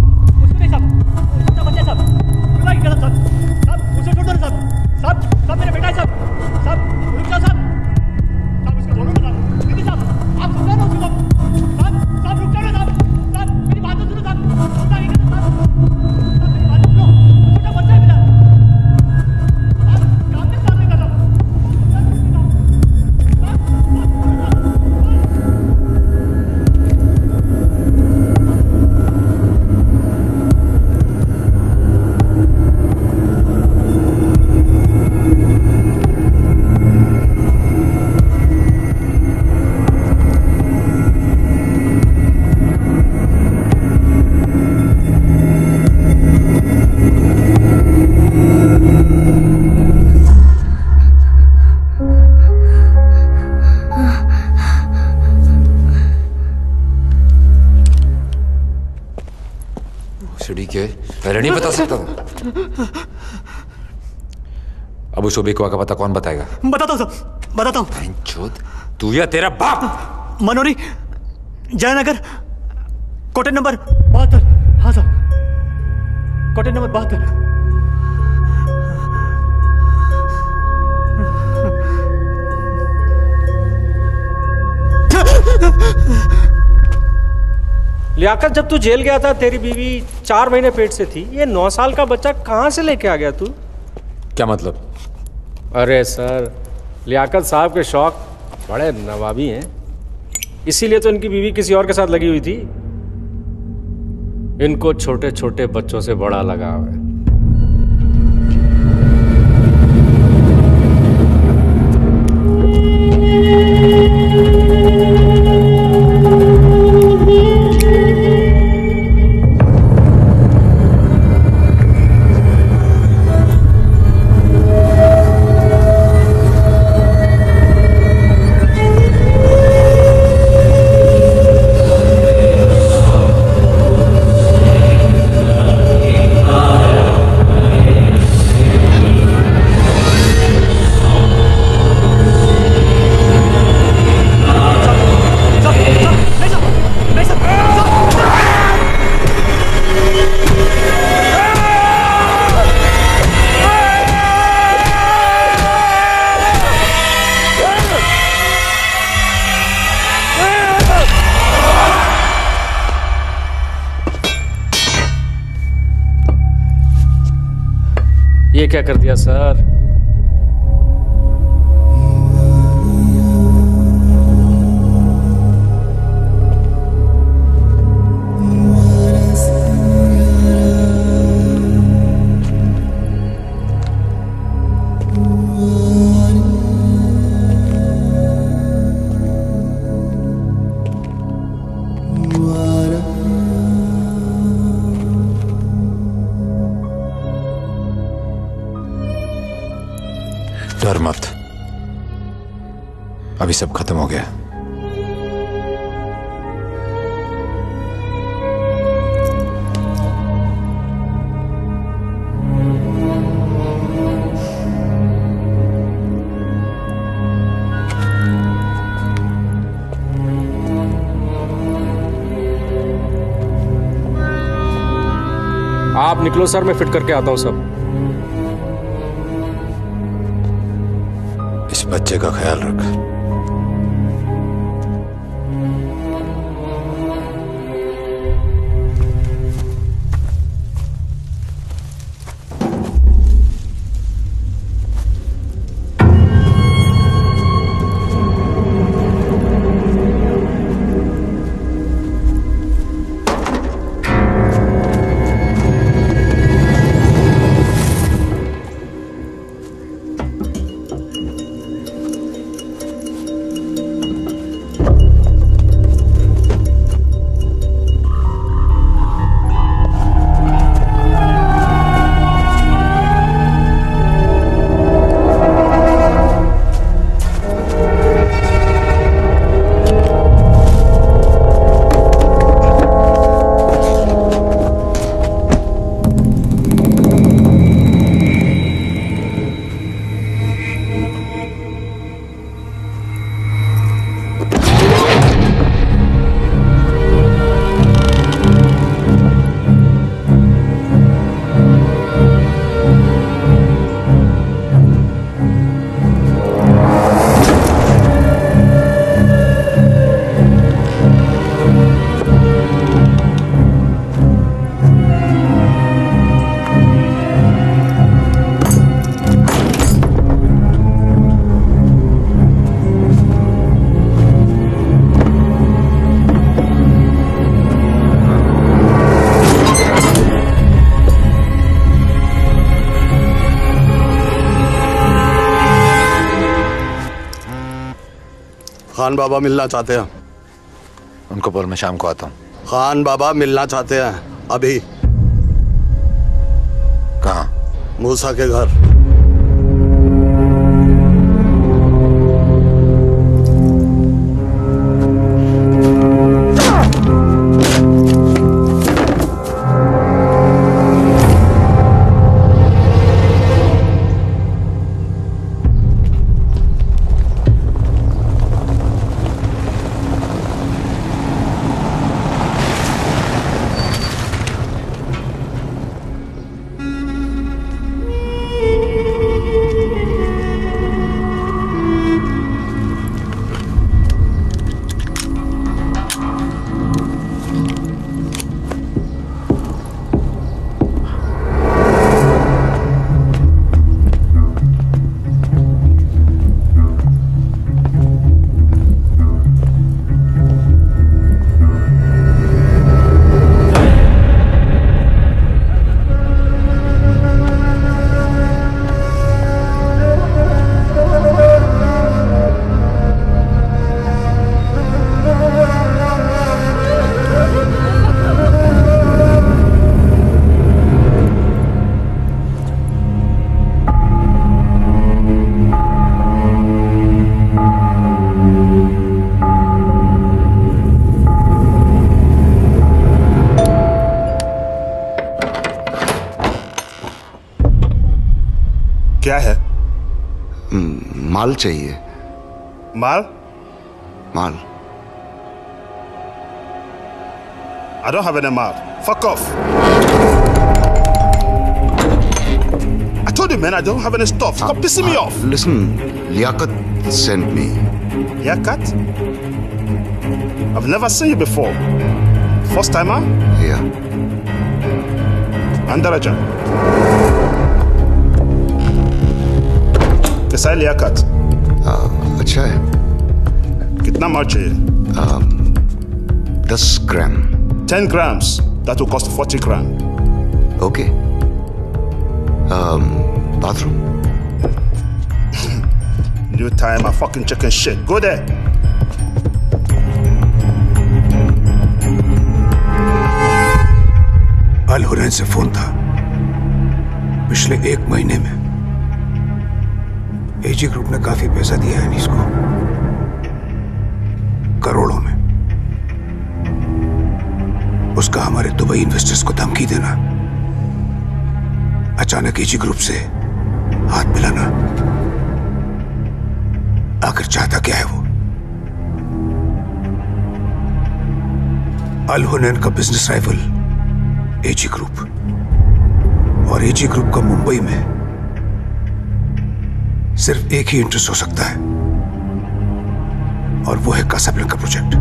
बिकवा का पता कौन बताएगा बताता हूँ बताता हूँ तू या तेरा बाप मनोरी जयनगर कोटे नंबर बहत्तर हाँ साहब कोटे नंबर बहत्तर लियाकत जब तू जेल गया था तेरी बीवी चार महीने पेट से थी ये नौ साल का बच्चा कहाँ से लेके आ गया तू? क्या मतलब? अरे सर, लियाकत साहब के शौक बड़े नवाबी हैं। इसीलिए तो इनकी बीवी किसी और के साथ लगी हुई थी। इनको छोटे छोटे बच्चों से बड़ा लगाव है। क्या कर दिया सर। निकलो सर मैं फिट करके आता हूँ सब। इस बच्चे का ख्याल रख। खान बाबा मिलना चाहते हैं। उनको बोल मैं शाम को आता हूँ। खान बाबा मिलना चाहते हैं अभी। कहा? मूसा के घर। माल चाहिए माल माल I don't have any mal. Fuck off. I told you, man, I don't have any stuff. Stop pissing me off. Listen, Liaquat sent me. Haircut? I've never seen you before. First timer? Yeah. Andaraja. कैसा है लियाकत अच्छा है कितना माल चाहिए दस ग्राम 10 grams. That will cost 40 grand. Okay. Um, bathroom. New time, I fucking chicken shit. Go there. Al Hurain से phone था पिछले एक महीने में एजी ग्रुप ने काफ़ी पैसा दिया है अनीस को। करोड़ों में। उसका हमारे दुबई इन्वेस्टर्स को धमकी देना। अचानक एजी ग्रुप से हाथ मिलाना। आखिर चाहता क्या है वो? अल हुनैन का बिज़नेस राइवल एजी ग्रुप और एजी ग्रुप का मुंबई में सिर्फ़ एक ही इंटरेस्ट हो सकता है। और वो है कासाब्लंका प्रोजेक्ट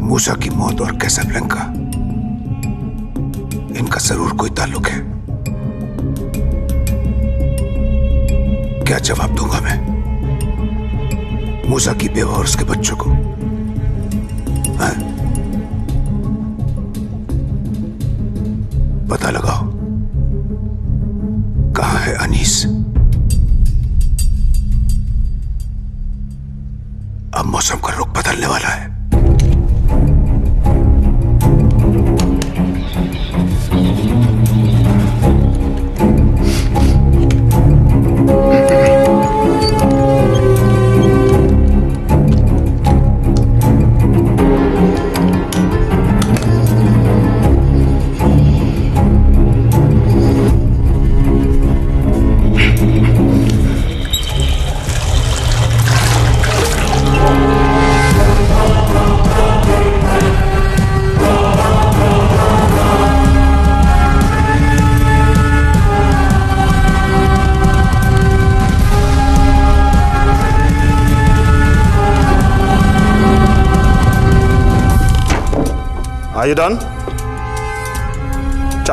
मूसा की मौत और कैसाब्लंका इनका ज़रूर कोई ताल्लुक है। क्या जवाब दूँगा मैं? मूसा की बेवा और उसके बच्चों को। हाँ? पता लगाओ।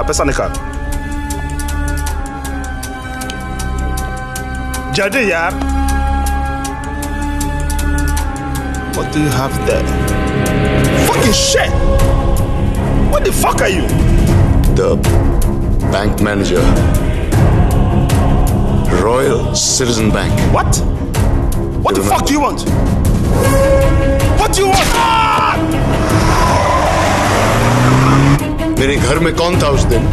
Besanika. Jadiya. What do you have there? Fucking shit! What the fuck are you? The bank manager. Royal Citizen Bank. What? What the remember? fuck do you want? What do you want? Ah! मेरे घर में कौन था उस दिन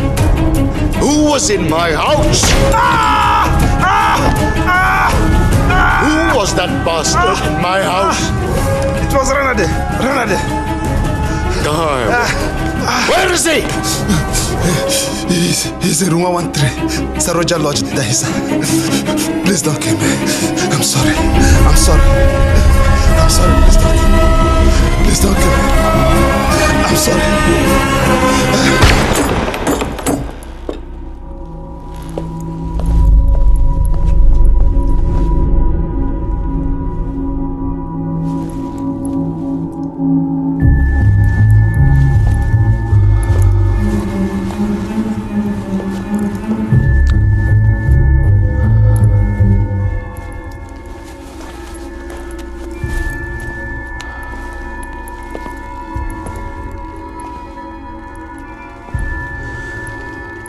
Who was in my house? Who was that bastard in my house? It was Ranade. Ranade. कहाँ है वो? Where is he? He's, he's in room 113. Saroja Lodge, Dahisa. Please don't kill me. I'm sorry. I'm sorry. I'm sorry. Please don't kill me. It's not good. I'm sorry.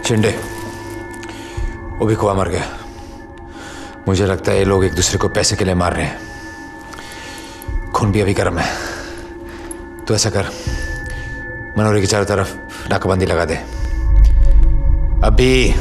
Shinde वो भी कुआ मर गया। मुझे लगता है ये लोग एक दूसरे को पैसे के लिए मार रहे हैं। खून भी अभी गर्म है। तो ऐसा कर मनोरी की चारों तरफ़ नाकाबंदी लगा दे। अभी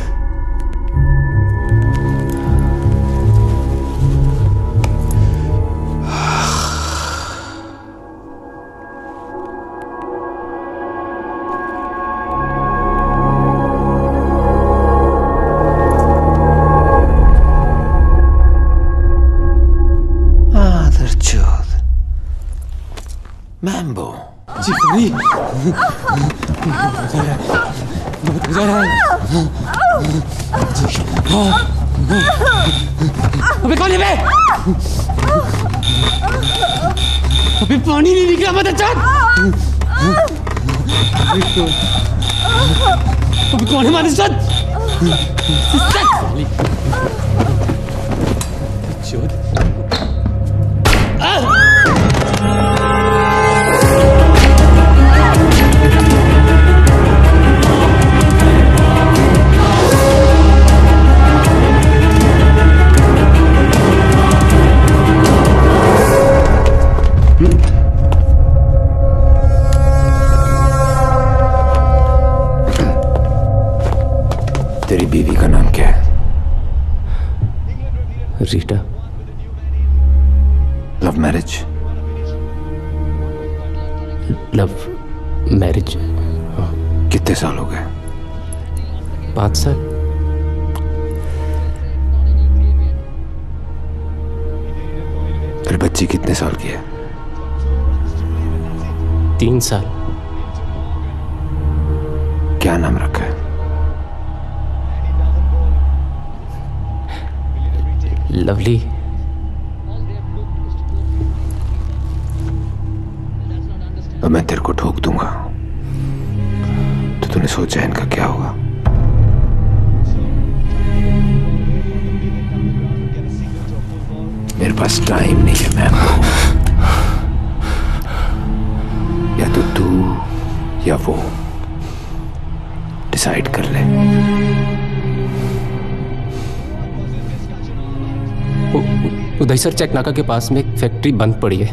सर चेकनाका के पास में एक फैक्ट्री बंद पड़ी है।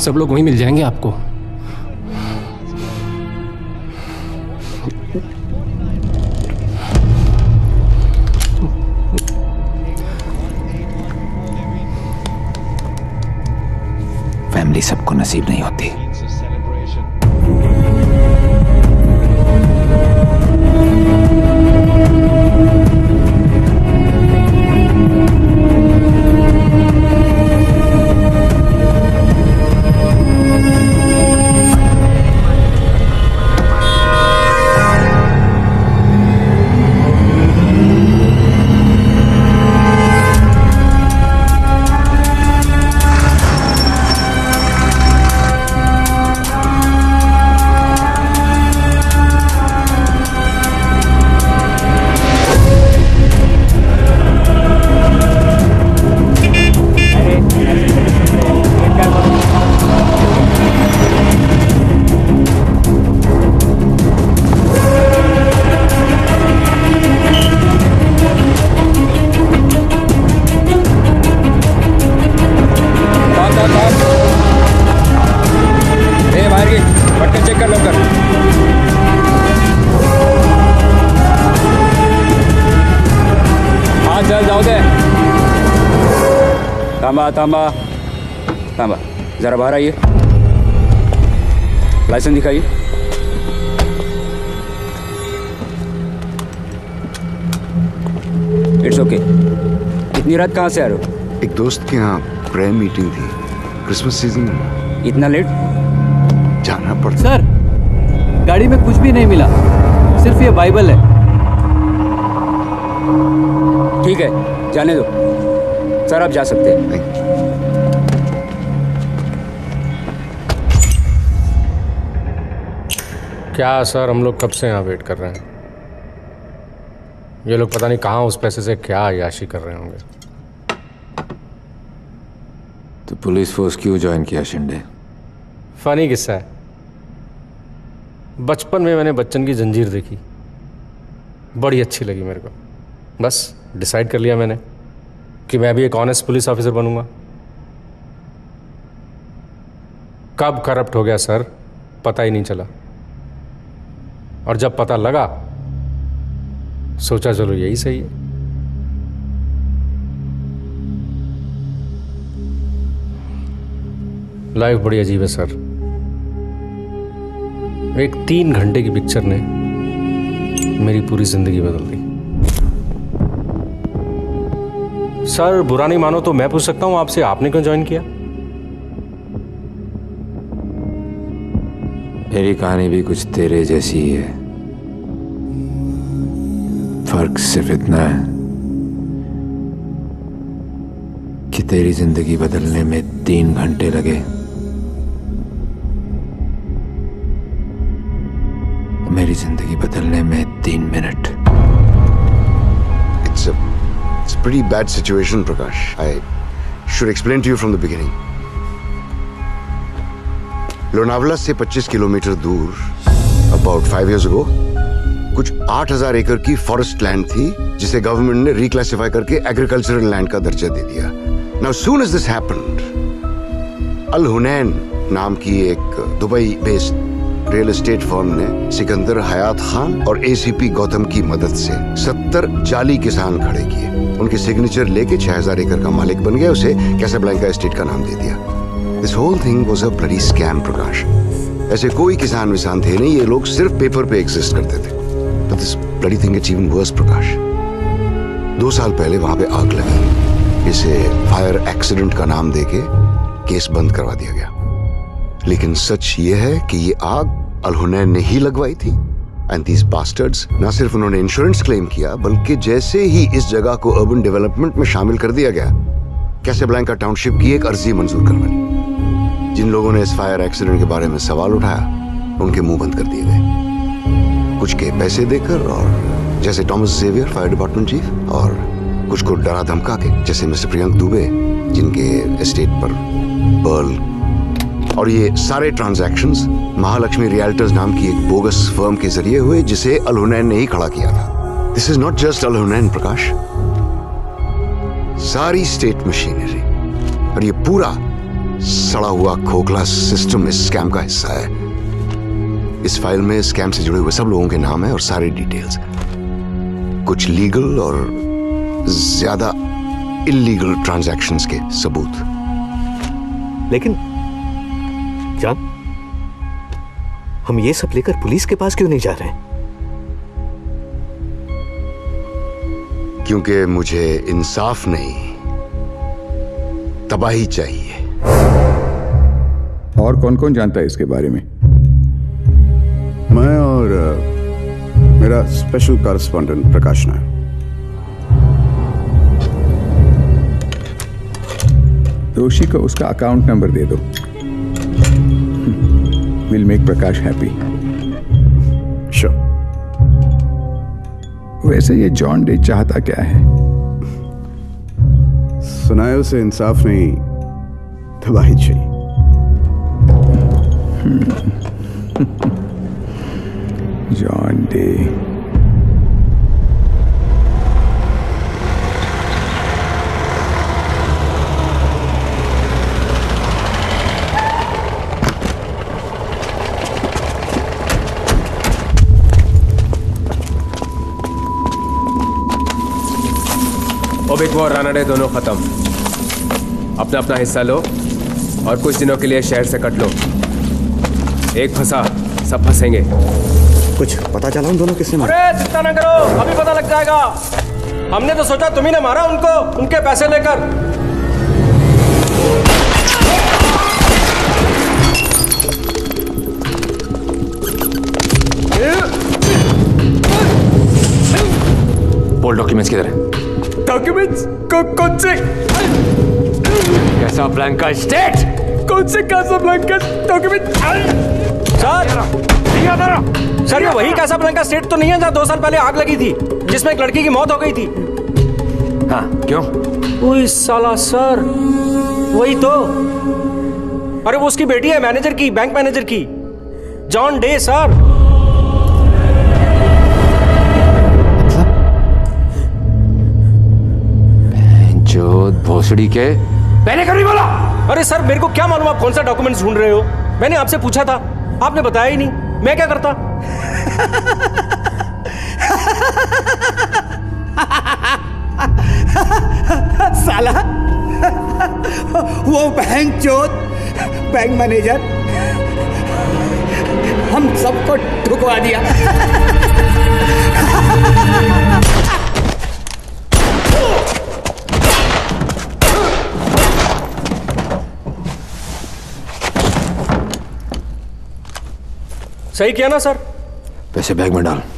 सब लोग वहीं मिल जाएँगे आपको। थांबा थांबा जरा बाहर आइए। लाइसेंस दिखाइए। इट्स ओके इतनी रात कहाँ से आ रहे हो? एक दोस्त के यहाँ प्रेयर मीटिंग थी। क्रिसमस सीज़न इतना लेट जाना पड़ता। सर गाड़ी में कुछ भी नहीं मिला। सिर्फ़ ये बाइबल है। ठीक है जाने दो। सर आप जा सकते हैं। क्या सर हम लोग कब से यहाँ वेट कर रहे हैं? ये लोग पता नहीं कहाँ उस पैसे से क्या अयाशी कर रहे होंगे। तो पुलिस फोर्स क्यों ज्वाइन किया शिंदे? फनी किस्सा है। बचपन में मैंने बच्चन की जंजीर देखी। बड़ी अच्छी लगी मेरे को। बस डिसाइड कर लिया मैंने कि मैं भी एक ऑनेस्ट पुलिस ऑफिसर बनूँगा। कब करप्ट हो गया सर पता ही नहीं चला। और जब पता लगा, सोचा चलो यही सही है। लाइफ बड़ी अजीब है सर एक तीन घंटे की पिक्चर ने मेरी पूरी ज़िंदगी बदल दी। सर बुरा नहीं मानो तो मैं पूछ सकता हूँ, आपसे आपने क्यों ज्वाइन किया? मेरी कहानी भी कुछ तेरे जैसी ही है। फ़र्क सिर्फ़ इतना है कि तेरी ज़िंदगी बदलने में तीन घंटे लगे मेरी ज़िंदगी बदलने में तीन minute it's a it's pretty bad situation Prakash I should explain to you from the beginning Lonavala से 25 किलोमीटर दूर अबाउट फाइव इयर्स अगो कुछ 8000 एकड़ की फॉरेस्ट लैंड थी, जिसे गवर्नमेंट ने रिक्लासिफाई करके एग्रीकल्चरल लैंड का दर्जा दे दिया। Now soon as this happened Al Hunain नाम की एक Dubai based real estate firm ने सिकंदर हयात खान और एसीपी गौतम की मदद से 70 जाली किसान खड़े किए। उनके सिग्नेचर लेके 6000 एकड़ का मालिक बन गया उसे कैसाब्लैंका एस्टेट का नाम दे दिया। This whole thing was a bloody scam Prakash ऐसे कोई किसान विसान थे नहीं, ये लोग सिर्फ़ पेपर पे एग्जिस्ट करते थे। But this bloody thing it's even worse Prakash दो साल पहले वहाँ पे आग लगी इसे फायर एक्सीडेंट का नाम देके केस बंद करवा दिया गया लेकिन सच ये है कि ये आग अलहुनैन ने ही लगवाई थी एंड दीज बास्टर्ड्स ना सिर्फ़ उन्होंने इंश्योरेंस क्लेम किया बल्कि जैसे ही इस जगह को अर्बन डेवलपमेंट में शामिल कर दिया गया कैसे ब्लैंका टाउनशिप की एक अर्जी मंजूर करवाई जिन लोगों ने इस फायर एक्सीडेंट के बारे में सवाल उठाया उनके मुँह बंद कर दिए गए कुछ के पैसे देकर और जैसे Thomas Xavier fire department chief और कुछ को डरा धमका के जैसे मिस्टर प्रियंक दुबे जिनके एस्टेट पर पर्ल और ये सारे ट्रांजैक्शंस महालक्ष्मी रियल्टर्स नाम की एक बोगस फर्म के ज़रिए हुए, जिसे अलहुनैन ने ही खड़ा किया था। This is not just Al Hunain Prakash सारी स्टेट मशीनरी और ये पूरा सड़ा हुआ खोखला सिस्टम इस स्कैम का हिस्सा है। इस फ़ाइल में स्कैम से जुड़े हुए सब लोगों के नाम है और सारे डिटेल्स। कुछ लीगल और ज़्यादा इलीगल ट्रांजैक्शंस के सबूत। लेकिन जान हम ये सब लेकर पुलिस के पास क्यों नहीं जा रहे हैं? क्योंकि मुझे इंसाफ नहीं तबाही चाहिए। और कौन कौन जानता है इसके बारे में मैं? मेरा स्पेशल कॉरेस्पॉन्डेंट प्रकाश नायक दोषी को उसका अकाउंट नंबर दे दो। Will make Prakash happy sure वैसे ये जॉन डे चाहता क्या है? सुनाए उसे इंसाफ नहीं तबाही चाहिए जॉन डे ओबिक और रानाडे दोनों खत्म। अपना अपना हिस्सा लो और कुछ दिनों के लिए शहर से कट लो। एक फंसा, सब फंसेंगे। कुछ पता चला उन दोनों किसने मारा? अरे चिंता ना करो अभी पता लग जाएगा। हमने तो सोचा तुम्ही ने मारा उनको उनके पैसे लेकर। बोल डॉक्यूमेंट्स किधर है? डॉक्यूमेंट्स कौन से? कैसा ब्लैंका स्टेट कौन से कैसा ब्लैंका डॉक्यूमेंट सर सर ये वही कैसा ब्लैंका स्टेट तो नहीं है जहाँ दो साल पहले आग लगी थी जिसमें एक लड़की की मौत हो गई थी। हाँ क्यों? ओए साला सर वही तो। अरे वो उसकी बेटी है मैनेजर की बैंक मैनेजर की। John Day sir. जो भोसड़ी के? मैंने कभी बोला? अरे सर मेरे को क्या मालूम आप कौन सा डॉक्यूमेंट्स ढूंढ रहे हो? मैंने आपसे पूछा था आपने बताया ही नहीं। मैं क्या करता? साला वो बैंक चोत बैंक मैनेजर हम सबको ठुकवा दिया। सही किया ना सर? पैसे बैग में डाल।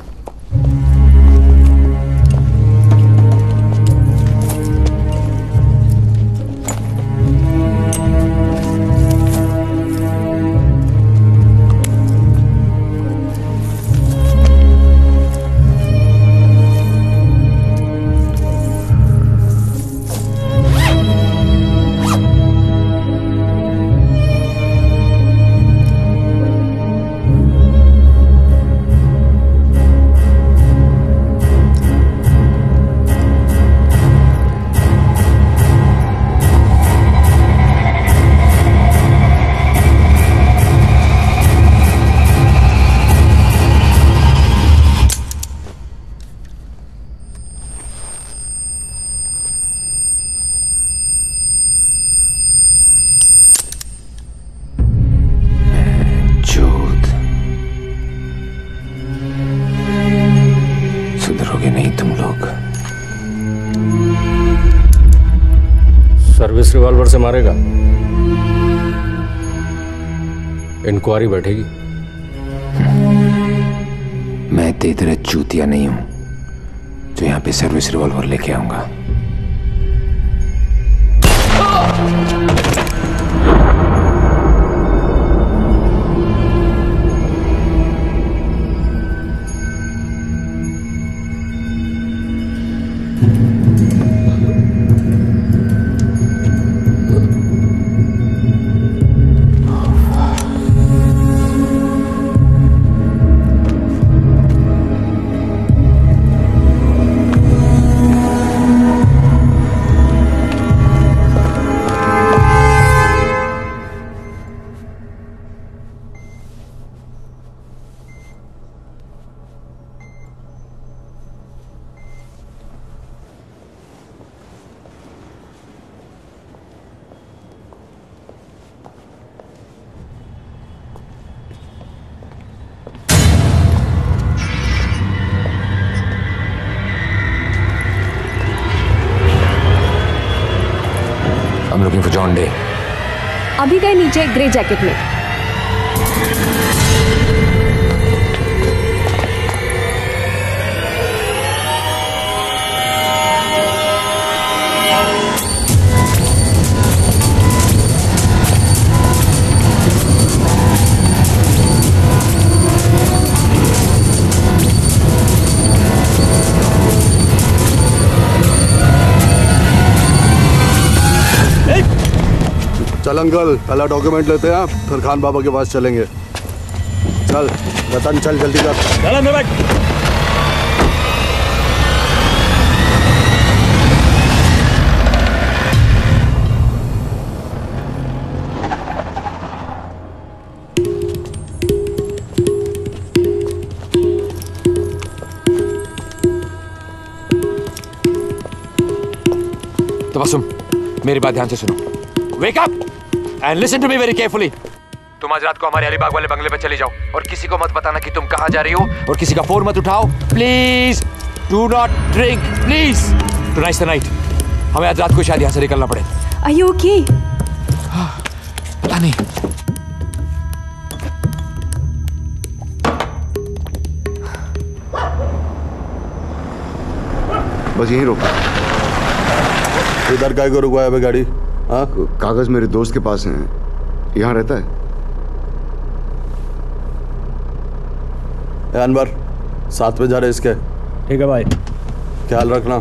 सर्विस रिवॉल्वर से मारेगा। इंक्वायरी बैठेगी। मैं तो इतना चूतिया नहीं हूँ, जो यहाँ पे सर्विस रिवॉल्वर लेके आऊँगा। अभी ग्रे जैकेट में। अंकल पहला डॉक्यूमेंट लेते हैं आप फिर खान बाबा के पास चलेंगे। चल रतन चल जल्दी कर। मेरी बात ध्यान से सुनो। Wake up and listen to me very carefully तुम आज रात को हमारे अलीबाग वाले बंगले पे चले जाओ और किसी को मत बताना कि तुम कहाँ जा रही हो और किसी का फ़ोन मत उठाओ। Please do not drink please tonight night हमें आज रात को शायद यहाँ से निकलना पड़े। Are you okay? पता नहीं। बस यहीं रोको। इधर काय को रुकवाया गाड़ी। हाँ कागज़ मेरे दोस्त के पास हैं। यहाँ रहता है। अनवर साथ में जा रहे इसके। ठीक है भाई ख्याल रखना।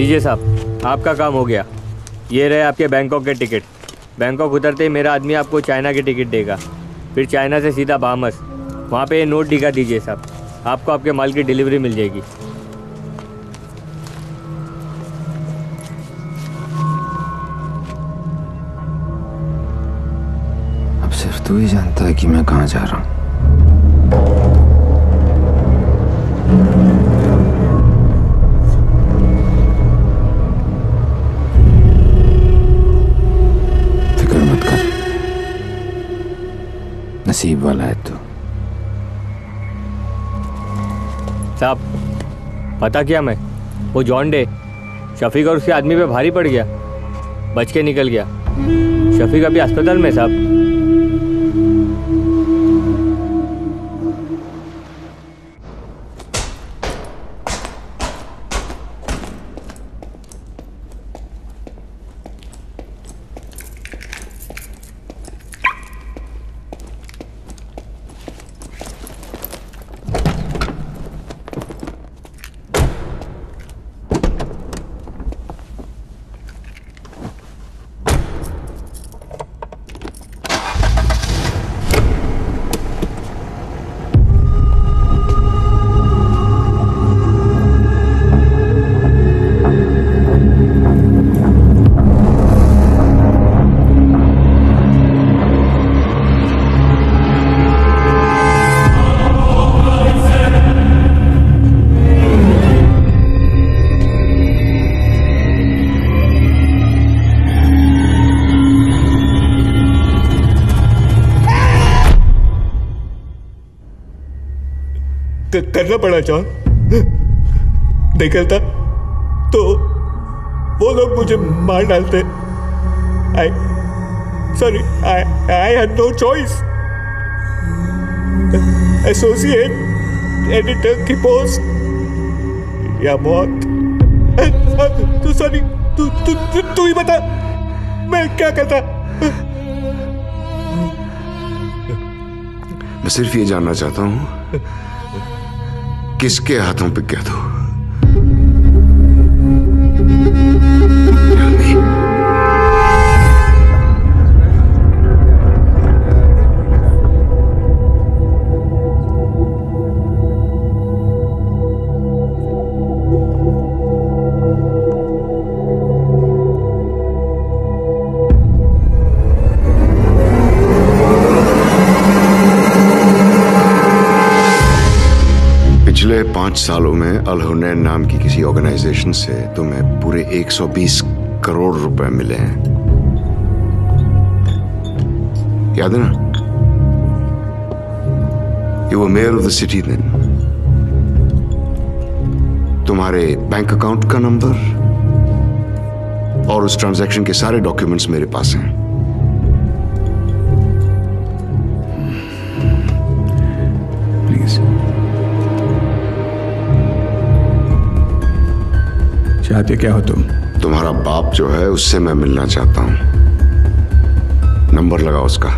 लीजिए साहब, आपका काम हो गया। ये रहे आपके बैंकॉक के टिकट। बैंकॉक उतरते ही मेरा आदमी आपको चाइना की टिकट देगा। फिर चाइना से सीधा बामस। वहाँ पे नोट दिखा दीजिए साहब। आपको आपके माल की डिलीवरी मिल जाएगी। अब सिर्फ़ तू ही जानता है कि मैं कहाँ जा रहा हूँ। नसीब वाला है तू। साहब, पता क्या मैं? वो जॉन डे, शफीक और उसके आदमी पे भारी पड़ गया। बच के निकल गया। शफीक अभी अस्पताल में साहब। पड़ा जॉन निकलता तो वो लोग मुझे मार डालते। I sorry I I had no choice associate editor की पोस्ट या मौत तू सॉरी तू तू तू तू ही बता। मैं क्या करता? मैं सिर्फ़ ये जानना चाहता हूँ किसके हाथों पे क्या दो? पाँच सालों में अल हुनैन नाम की किसी ऑर्गेनाइजेशन से तुम्हें पूरे 120 करोड़ रुपए मिले हैं। याद है ना? You mayor of the city then तुम्हारे बैंक अकाउंट का नंबर और उस ट्रांजैक्शन के सारे डॉक्यूमेंट्स मेरे पास हैं। चाहते क्या हो तुम? तुम्हारा बाप जो है उससे मैं मिलना चाहता हूँ। नंबर लगाओ उसका।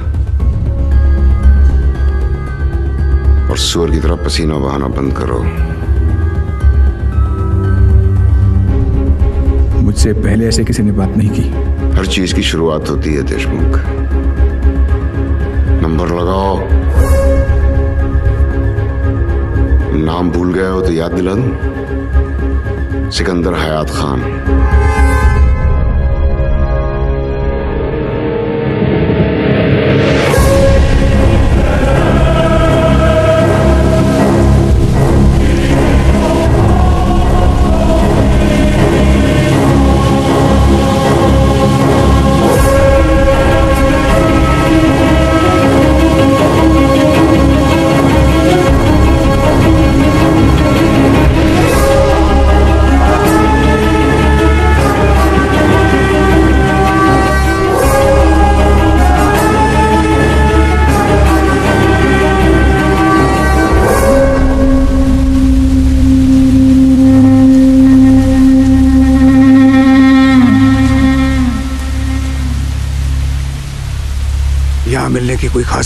और सुअर की तरह पसीना बहाना बंद करो। मुझसे पहले ऐसे किसी ने बात नहीं की। हर चीज़ की शुरुआत होती है देशमुख। नंबर लगाओ। नाम भूल गए हो तो याद दिला दूँ सिकंदर हयात खान।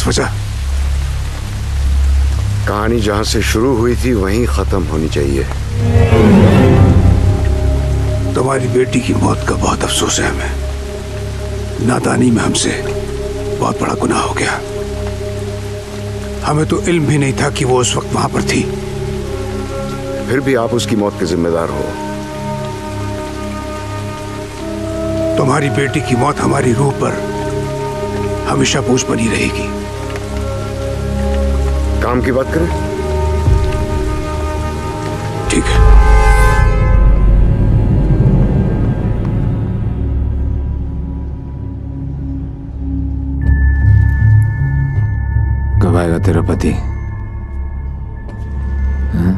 वजह। कहानी जहाँ से शुरू हुई थी वहीं खत्म होनी चाहिए। तुम्हारी बेटी की मौत का बहुत अफसोस है हमें। नादानी में हमसे बहुत बड़ा गुनाह हो गया। हमें तो इल्म भी नहीं था कि वो उस वक्त वहाँ पर थी। फिर भी आप उसकी मौत के जिम्मेदार हो। तुम्हारी बेटी की मौत हमारी रूह पर हमेशा बोझ बनी रहेगी। काम की बात करें? ठीक है। कब आएगा तेरा पति? हाँ?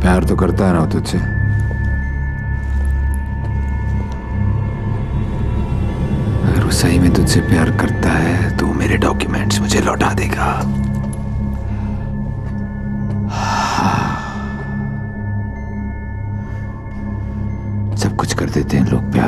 प्यार तो करता है ना तुझसे। सही में तुझसे प्यार करता है तो मेरे डॉक्यूमेंट्स मुझे लौटा देगा। सब कुछ कर देते हैं, लोग प्यार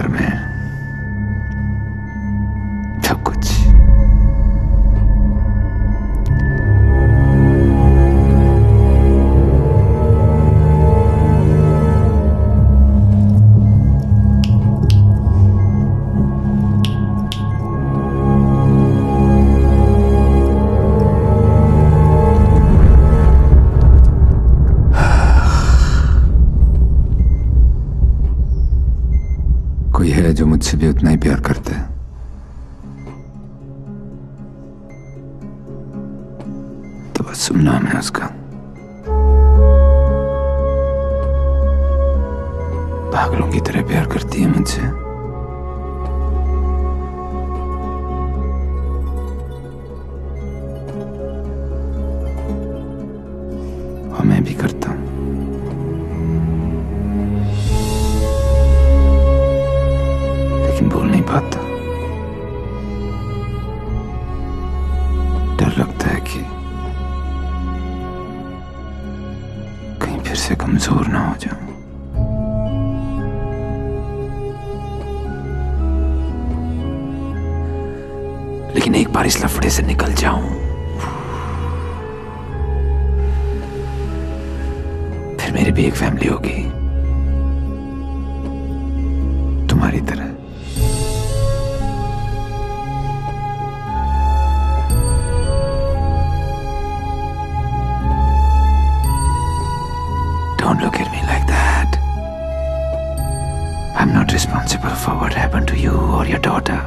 I'm not responsible for what happened to you or your daughter.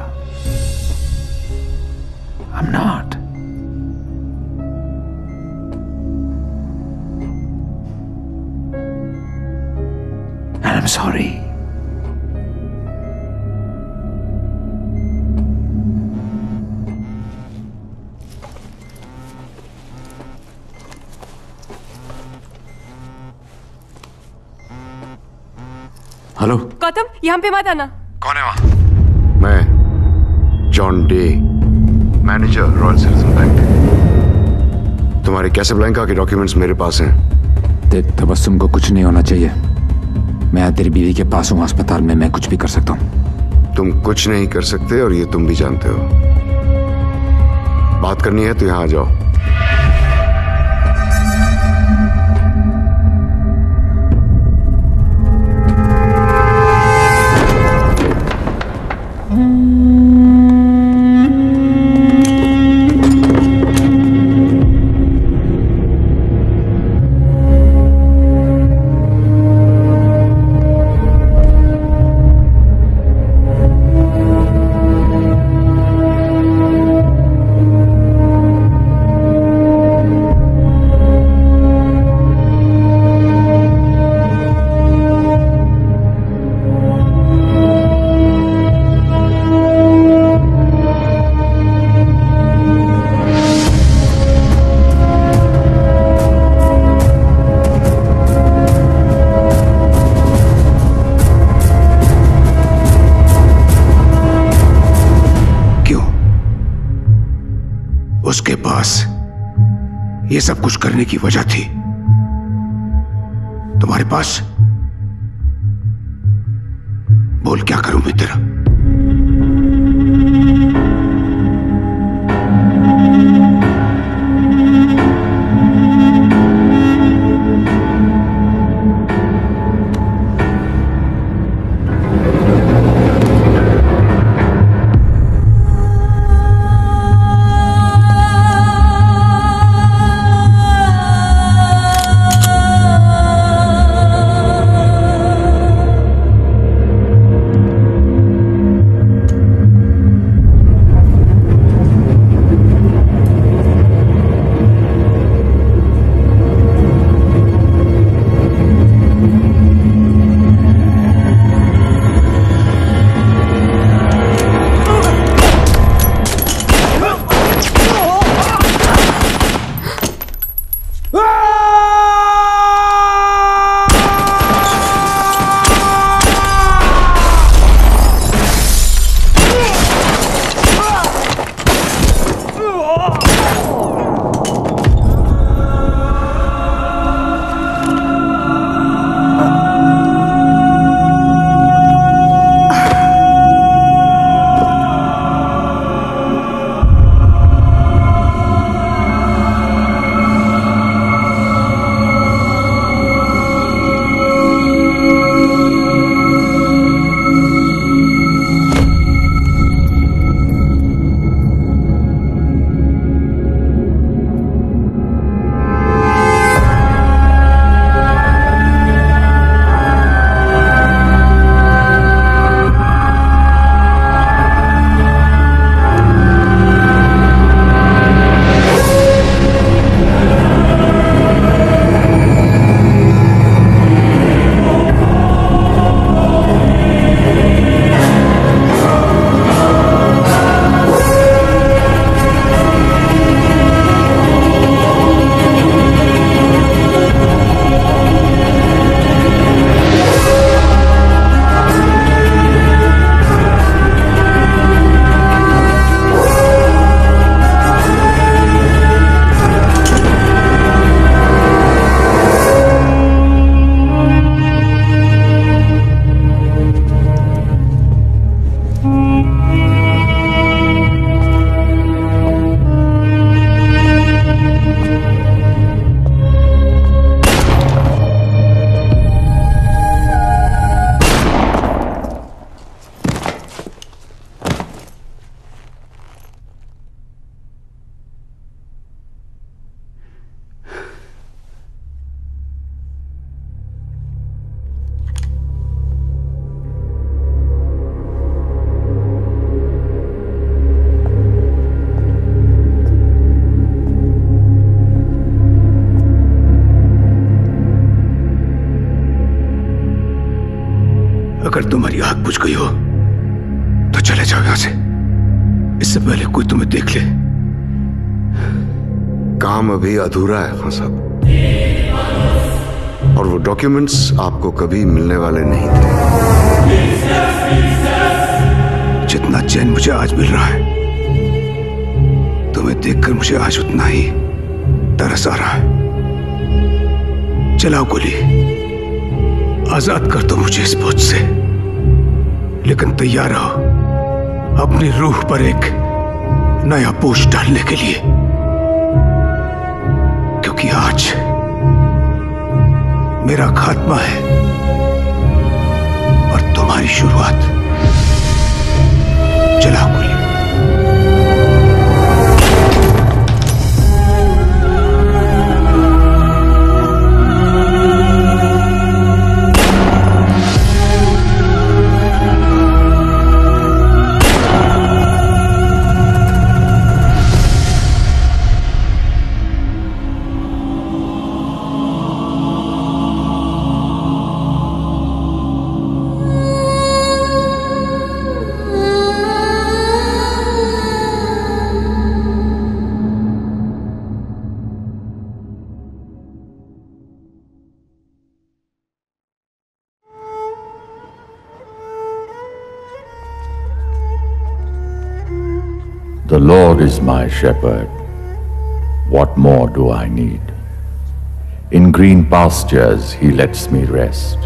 I'm not. And I'm sorry. यहाँ पे मत आना। कौन है वहाँ? मैं John Day manager royal citizen bank तुम्हारे कैसाब्लैंका के डॉक्यूमेंट्स मेरे पास हैं? देख तबस्सुम को कुछ नहीं होना चाहिए। मैं तेरी बीवी के पास हूँ अस्पताल में मैं कुछ भी कर सकता हूँ। तुम कुछ नहीं कर सकते और ये तुम भी जानते हो। बात करनी है तो यहाँ आ जाओ। सब की वजह थी। तुम्हारे पास अधूरा है खान साहब। और वो डॉक्यूमेंट्स आपको कभी मिलने वाले नहीं थे। जितना चैन मुझे आज मिल रहा है, तुम्हें देखकर मुझे आज उतना ही तरस आ रहा है। चलाओ गोली। आज़ाद कर दो मुझे इस बोझ से। लेकिन तैयार रहो, अपनी रूह पर एक नया बोझ डालने के लिए। मेरा खात्मा है और तुम्हारी शुरुआत। Shepherd. What more do I need? In green pastures he lets me rest.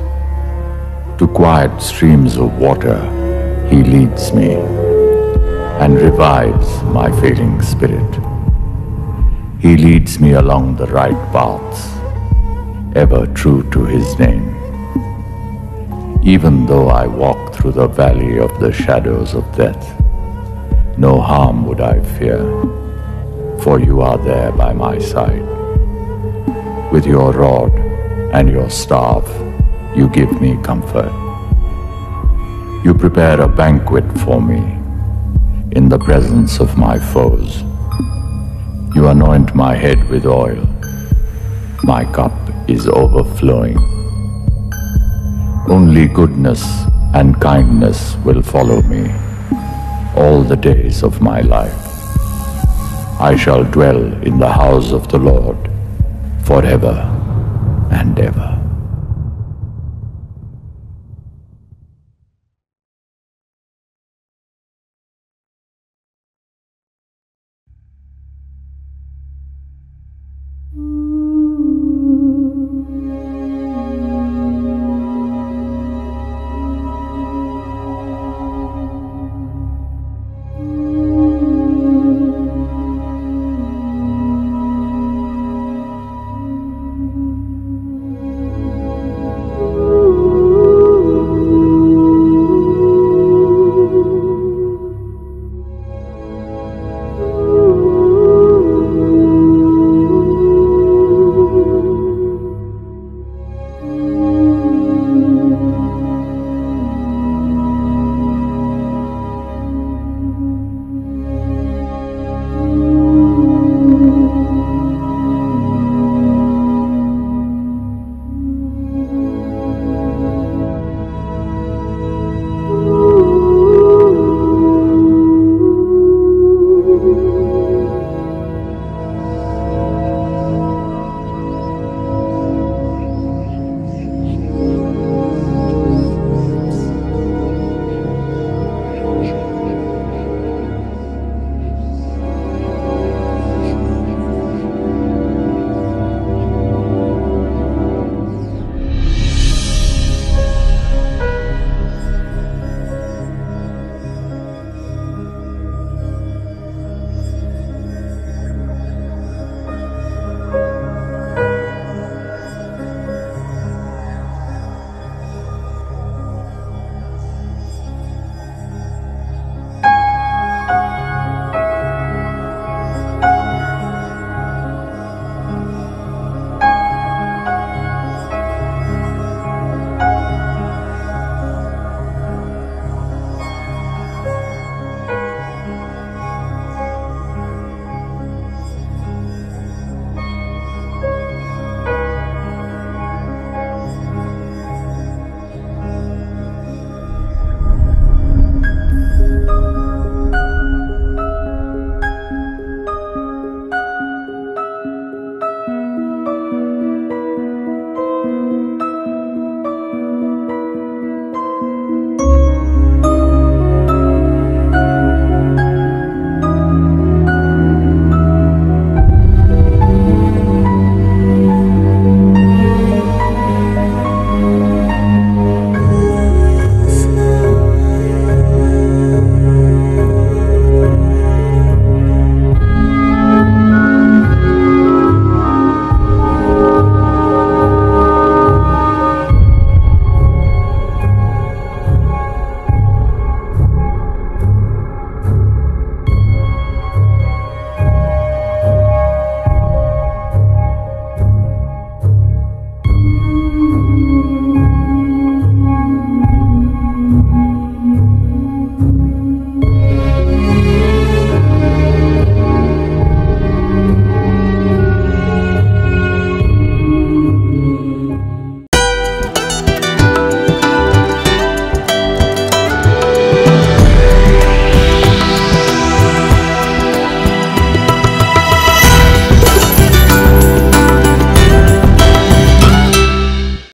To quiet streams of water he leads me and revives my failing spirit. He leads me along the right paths, ever true to his name. Even though I walk through the valley of the shadows of death, no harm would I fear, for you are there by my side. With your rod and your staff, you give me comfort. You prepare a banquet for me in the presence of my foes. You anoint my head with oil. My cup is overflowing. Only goodness and kindness will follow me all the days of my life. I shall dwell in the house of the Lord forever and ever.